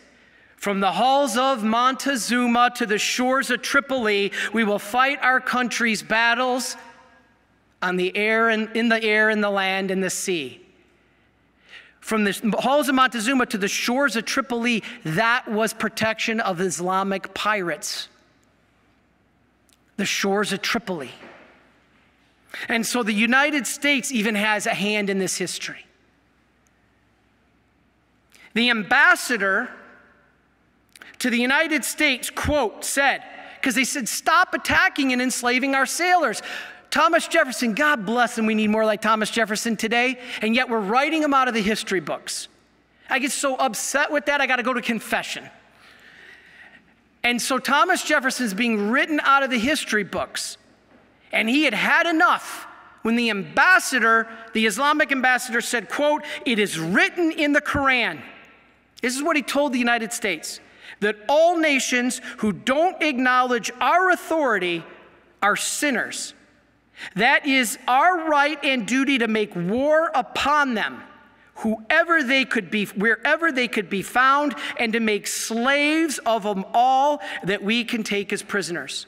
From the halls of Montezuma to the shores of Tripoli, we will fight our country's battles on the air and in the air and the land and the sea. From the halls of Montezuma to the shores of Tripoli, that was protection of Islamic pirates the shores of Tripoli. And so the United States even has a hand in this history. The ambassador to the United States, quote, said, because they said, stop attacking and enslaving our sailors. Thomas Jefferson, God bless him, we need more like Thomas Jefferson today, and yet we're writing him out of the history books. I get so upset with that, I got to go to confession. And so Thomas Jefferson is being written out of the history books. And he had had enough when the ambassador, the Islamic ambassador said, quote, it is written in the Quran. This is what he told the United States, that all nations who don't acknowledge our authority are sinners. That is our right and duty to make war upon them whoever they could be, wherever they could be found, and to make slaves of them all that we can take as prisoners.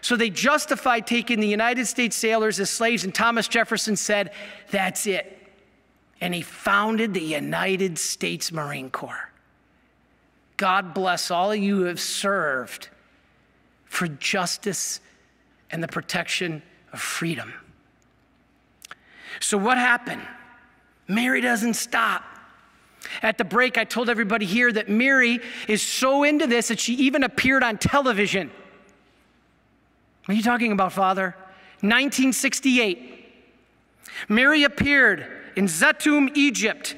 So they justified taking the United States sailors as slaves, and Thomas Jefferson said, That's it. And he founded the United States Marine Corps. God bless all of you who have served for justice and the protection of freedom. So, what happened? Mary doesn't stop. At the break, I told everybody here that Mary is so into this that she even appeared on television. What are you talking about, Father? 1968. Mary appeared in Zeitoun, Egypt,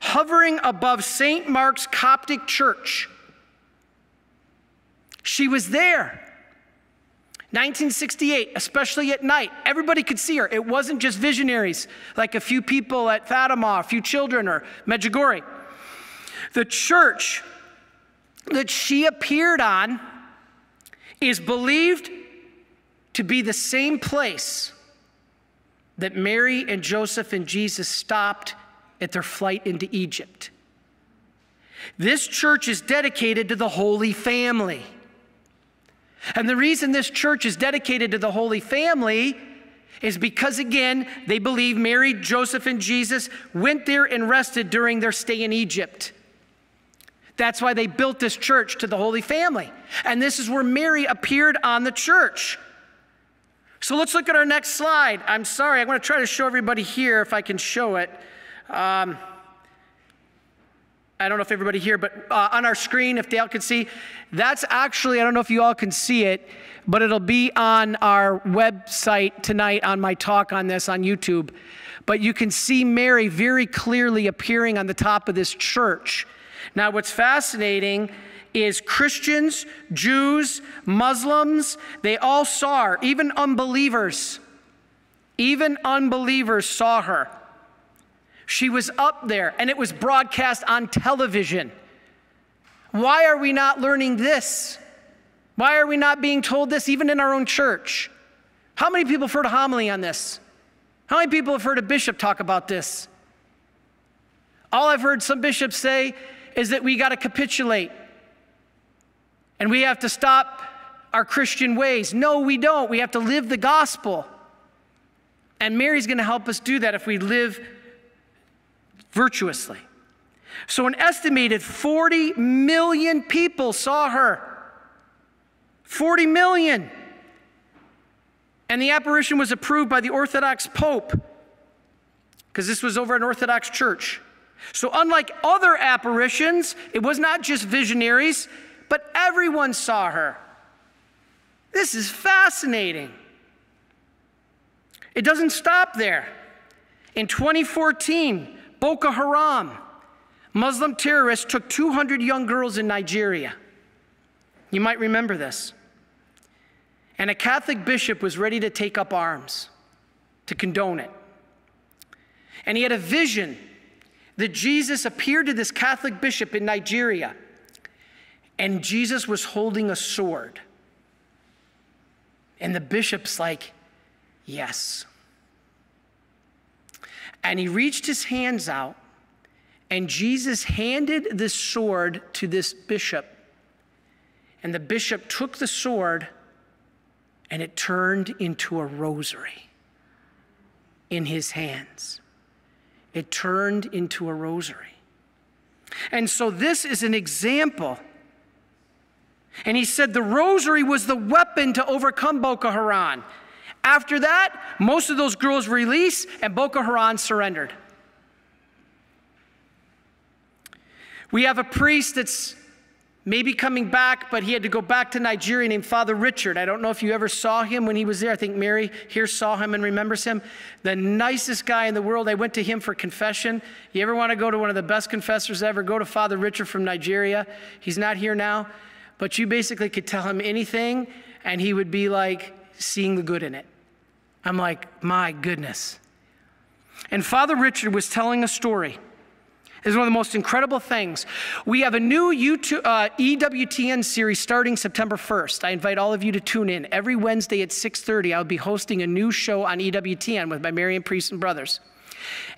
hovering above St. Mark's Coptic Church. She was there. 1968, especially at night, everybody could see her. It wasn't just visionaries, like a few people at Fatima, a few children, or Medjugorje. The church that she appeared on is believed to be the same place that Mary and Joseph and Jesus stopped at their flight into Egypt. This church is dedicated to the Holy Family. And the reason this church is dedicated to the Holy Family is because, again, they believe Mary, Joseph, and Jesus went there and rested during their stay in Egypt. That's why they built this church to the Holy Family. And this is where Mary appeared on the church. So let's look at our next slide. I'm sorry, I'm going to try to show everybody here if I can show it. Um, I don't know if everybody here, but uh, on our screen, if Dale could see, that's actually, I don't know if you all can see it, but it'll be on our website tonight on my talk on this on YouTube. But you can see Mary very clearly appearing on the top of this church. Now, what's fascinating is Christians, Jews, Muslims, they all saw her, even unbelievers. Even unbelievers saw her. She was up there and it was broadcast on television. Why are we not learning this? Why are we not being told this even in our own church? How many people have heard a homily on this? How many people have heard a bishop talk about this? All I've heard some bishops say is that we got to capitulate and we have to stop our Christian ways. No, we don't. We have to live the gospel. And Mary's going to help us do that if we live virtuously. So, an estimated 40 million people saw her. 40 million. And the apparition was approved by the Orthodox Pope, because this was over an Orthodox church. So, unlike other apparitions, it was not just visionaries, but everyone saw her. This is fascinating. It doesn't stop there. In 2014, Boko Haram, Muslim terrorists took 200 young girls in Nigeria. You might remember this. And a Catholic bishop was ready to take up arms to condone it. And he had a vision that Jesus appeared to this Catholic bishop in Nigeria, and Jesus was holding a sword. And the bishop's like, Yes. And he reached his hands out, and Jesus handed the sword to this bishop. And the bishop took the sword, and it turned into a rosary in his hands. It turned into a rosary. And so, this is an example. And he said the rosary was the weapon to overcome Boko Haram. After that, most of those girls were released and Boko Haram surrendered. We have a priest that's maybe coming back, but he had to go back to Nigeria named Father Richard. I don't know if you ever saw him when he was there. I think Mary here saw him and remembers him. The nicest guy in the world. I went to him for confession. You ever want to go to one of the best confessors ever? Go to Father Richard from Nigeria. He's not here now, but you basically could tell him anything and he would be like, seeing the good in it. I'm like, my goodness. And Father Richard was telling a story. It's one of the most incredible things. We have a new YouTube, uh, EWTN series starting September 1st. I invite all of you to tune in. Every Wednesday at 6.30, I'll be hosting a new show on EWTN with my Marian priests and brothers.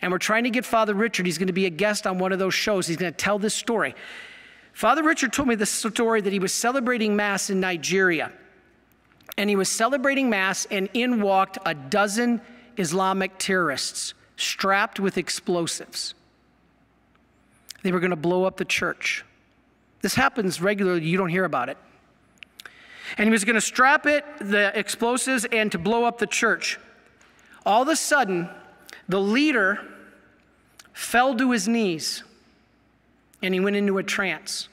And we're trying to get Father Richard. He's going to be a guest on one of those shows. He's going to tell this story. Father Richard told me this story that he was celebrating Mass in Nigeria and he was celebrating Mass, and in walked a dozen Islamic terrorists strapped with explosives. They were going to blow up the church. This happens regularly, you don't hear about it. And he was going to strap it, the explosives, and to blow up the church. All of a sudden, the leader fell to his knees and he went into a trance.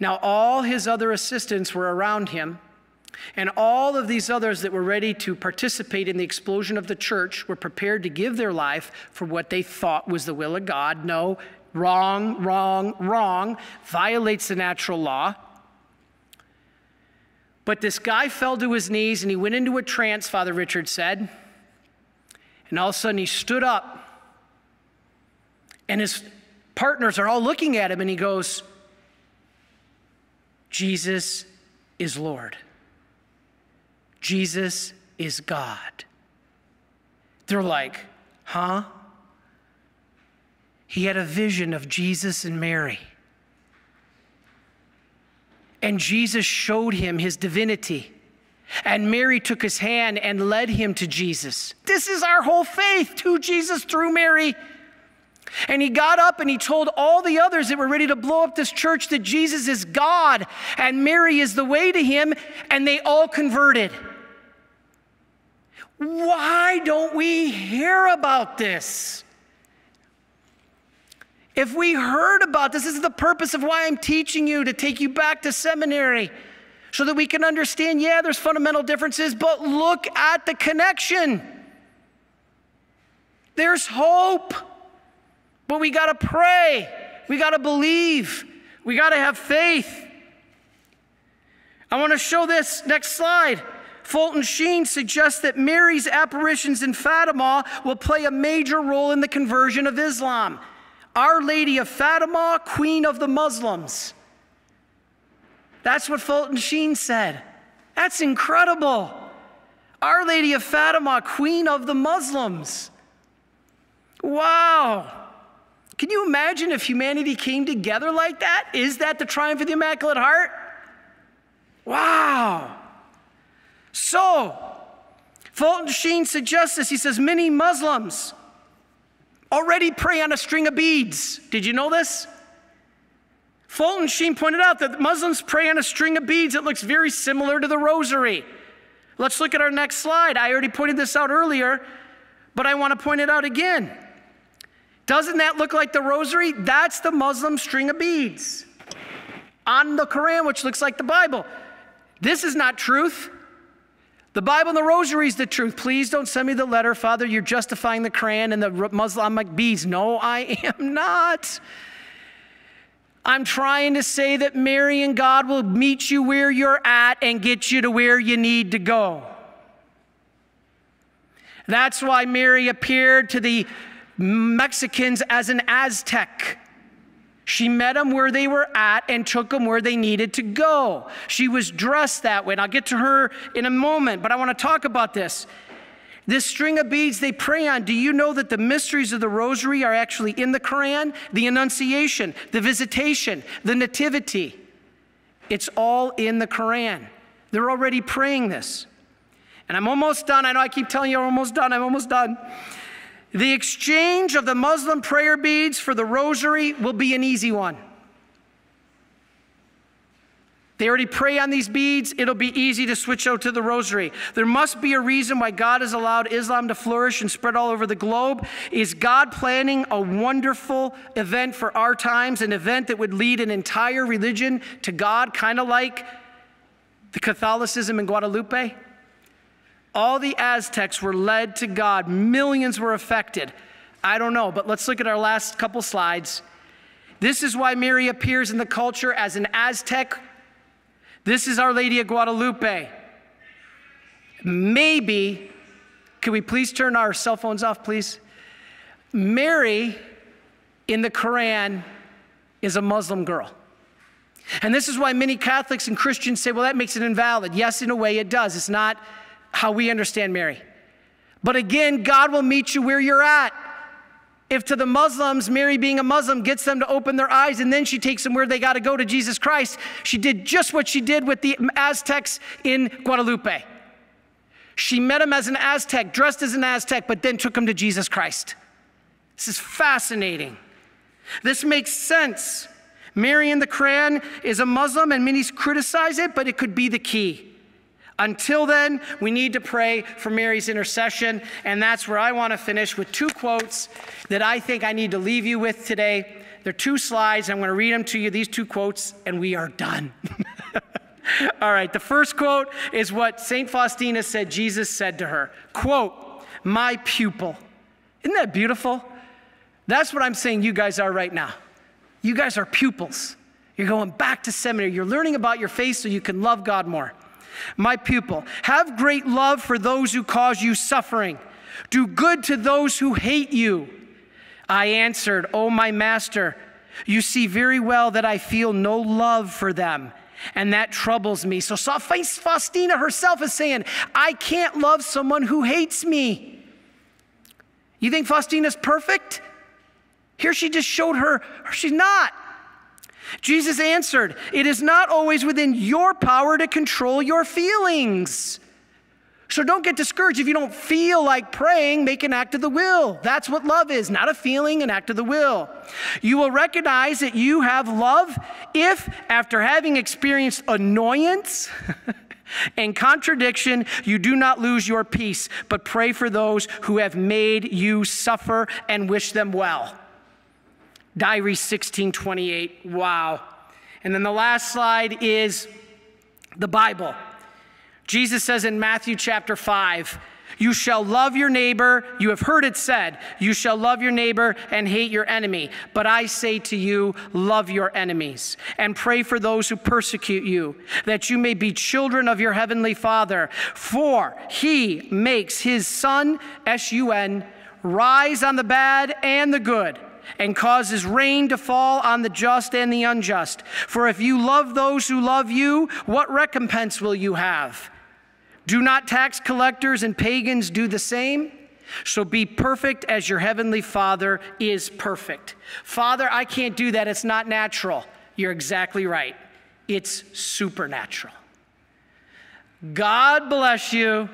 Now, all his other assistants were around him And all of these others that were ready to participate in the explosion of the church were prepared to give their life for what they thought was the will of God. No, wrong, wrong, wrong, violates the natural law. But this guy fell to his knees and he went into a trance, Father Richard said. And all of a sudden he stood up. And his partners are all looking at him and he goes, Jesus is Lord. Jesus is God. They're like, huh? He had a vision of Jesus and Mary. And Jesus showed him his divinity. And Mary took his hand and led him to Jesus. This is our whole faith to Jesus through Mary. And he got up and he told all the others that were ready to blow up this church that Jesus is God and Mary is the way to him, and they all converted. Why don't we hear about this? If we heard about this, this is the purpose of why I'm teaching you to take you back to seminary so that we can understand yeah, there's fundamental differences, but look at the connection. There's hope, but we got to pray, we got to believe, we got to have faith. I want to show this next slide. Fulton Sheen suggests that Mary's apparitions in Fatima will play a major role in the conversion of Islam. Our Lady of Fatima, Queen of the Muslims. That's what Fulton Sheen said. That's incredible. Our Lady of Fatima, Queen of the Muslims. Wow. Can you imagine if humanity came together like that? Is that the triumph of the Immaculate Heart? Wow. So, Fulton Sheen suggests this. He says many Muslims already pray on a string of beads. Did you know this? Fulton Sheen pointed out that Muslims pray on a string of beads that looks very similar to the rosary. Let's look at our next slide. I already pointed this out earlier, but I want to point it out again. Doesn't that look like the rosary? That's the Muslim string of beads on the Quran, which looks like the Bible. This is not truth. The Bible and the rosary is the truth. Please don't send me the letter, Father, you're justifying the Quran and the Muslimic beads. No, I am not. I'm trying to say that Mary and God will meet you where you're at and get you to where you need to go. That's why Mary appeared to the Mexicans as an Aztec. She met them where they were at and took them where they needed to go. She was dressed that way. And I'll get to her in a moment, but I want to talk about this. This string of beads they pray on, do you know that the mysteries of the rosary are actually in the Quran? The Annunciation, the Visitation, the Nativity. It's all in the Quran. They're already praying this. And I'm almost done. I know I keep telling you I'm almost done. I'm almost done. The exchange of the Muslim prayer beads for the rosary will be an easy one. They already pray on these beads. It'll be easy to switch out to the rosary. There must be a reason why God has allowed Islam to flourish and spread all over the globe. Is God planning a wonderful event for our times, an event that would lead an entire religion to God, kind of like the Catholicism in Guadalupe? All the Aztecs were led to God, millions were affected. I don't know, but let's look at our last couple slides. This is why Mary appears in the culture as an Aztec. This is Our Lady of Guadalupe. Maybe, can we please turn our cell phones off, please? Mary in the Quran is a Muslim girl. And this is why many Catholics and Christians say, well, that makes it invalid. Yes, in a way it does. It's not how we understand Mary. But again, God will meet you where you're at. If to the Muslims, Mary being a Muslim gets them to open their eyes and then she takes them where they got to go to Jesus Christ, she did just what she did with the Aztecs in Guadalupe. She met him as an Aztec, dressed as an Aztec, but then took him to Jesus Christ. This is fascinating. This makes sense. Mary in the Quran is a Muslim, and many criticize it, but it could be the key. Until then, we need to pray for Mary's intercession, and that's where I want to finish with two quotes that I think I need to leave you with today. They're two slides. I'm going to read them to you, these two quotes, and we are done. All right, the first quote is what St. Faustina said Jesus said to her. Quote, my pupil. Isn't that beautiful? That's what I'm saying you guys are right now. You guys are pupils. You're going back to seminary. You're learning about your faith so you can love God more. My pupil, have great love for those who cause you suffering. Do good to those who hate you. I answered, Oh, my master, you see very well that I feel no love for them, and that troubles me. So Faustina herself is saying, I can't love someone who hates me. You think Faustina's perfect? Here she just showed her she's not. Jesus answered, It is not always within your power to control your feelings. So don't get discouraged if you don't feel like praying, make an act of the will. That's what love is, not a feeling, an act of the will. You will recognize that you have love if, after having experienced annoyance, and contradiction, you do not lose your peace, but pray for those who have made you suffer and wish them well. Diary 1628. Wow. And then the last slide is the Bible. Jesus says in Matthew chapter 5, you shall love your neighbor. You have heard it said, you shall love your neighbor and hate your enemy. But I say to you, love your enemies and pray for those who persecute you, that you may be children of your heavenly Father. For he makes his sun, S U N, rise on the bad and the good and causes rain to fall on the just and the unjust. For if you love those who love you, what recompense will you have? Do not tax collectors and pagans do the same? So be perfect as your heavenly Father is perfect. Father, I can't do that. It's not natural. You're exactly right. It's supernatural. God bless you.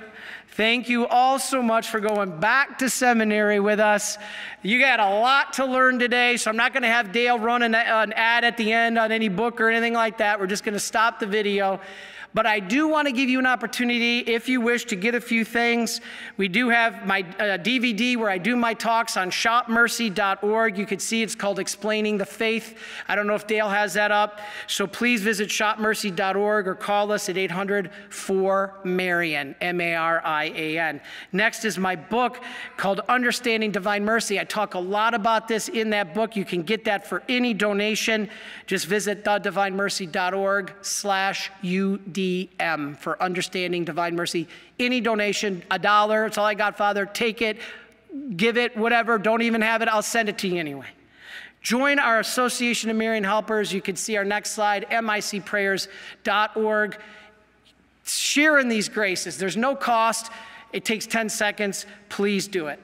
Thank you all so much for going back to seminary with us. You got a lot to learn today, so I'm not going to have Dale run an, an ad at the end on any book or anything like that. We're just going to stop the video. But I do want to give you an opportunity, if you wish, to get a few things. We do have my uh, DVD where I do my talks on shopmercy.org. You can see it's called Explaining the Faith. I don't know if Dale has that up. So please visit shopmercy.org or call us at 800 4 Marian, M A R I A N. Next is my book called Understanding Divine Mercy. I talk a lot about this in that book. You can get that for any donation. Just visit thedivinemercy.org slash UD. DM for understanding divine mercy. Any donation, a dollar, it's all I got, Father. Take it, give it, whatever. Don't even have it, I'll send it to you anyway. Join our Association of Marian Helpers. You can see our next slide, micprayers.org. Share in these graces. There's no cost. It takes 10 seconds. Please do it.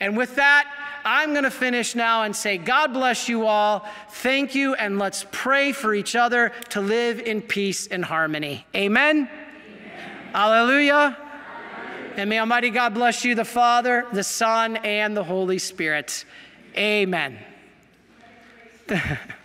And with that, I'm going to finish now and say, God bless you all. Thank you, and let's pray for each other to live in peace and harmony. Amen. Amen. Hallelujah. And may Almighty God bless you, the Father, the Son, and the Holy Spirit. Amen.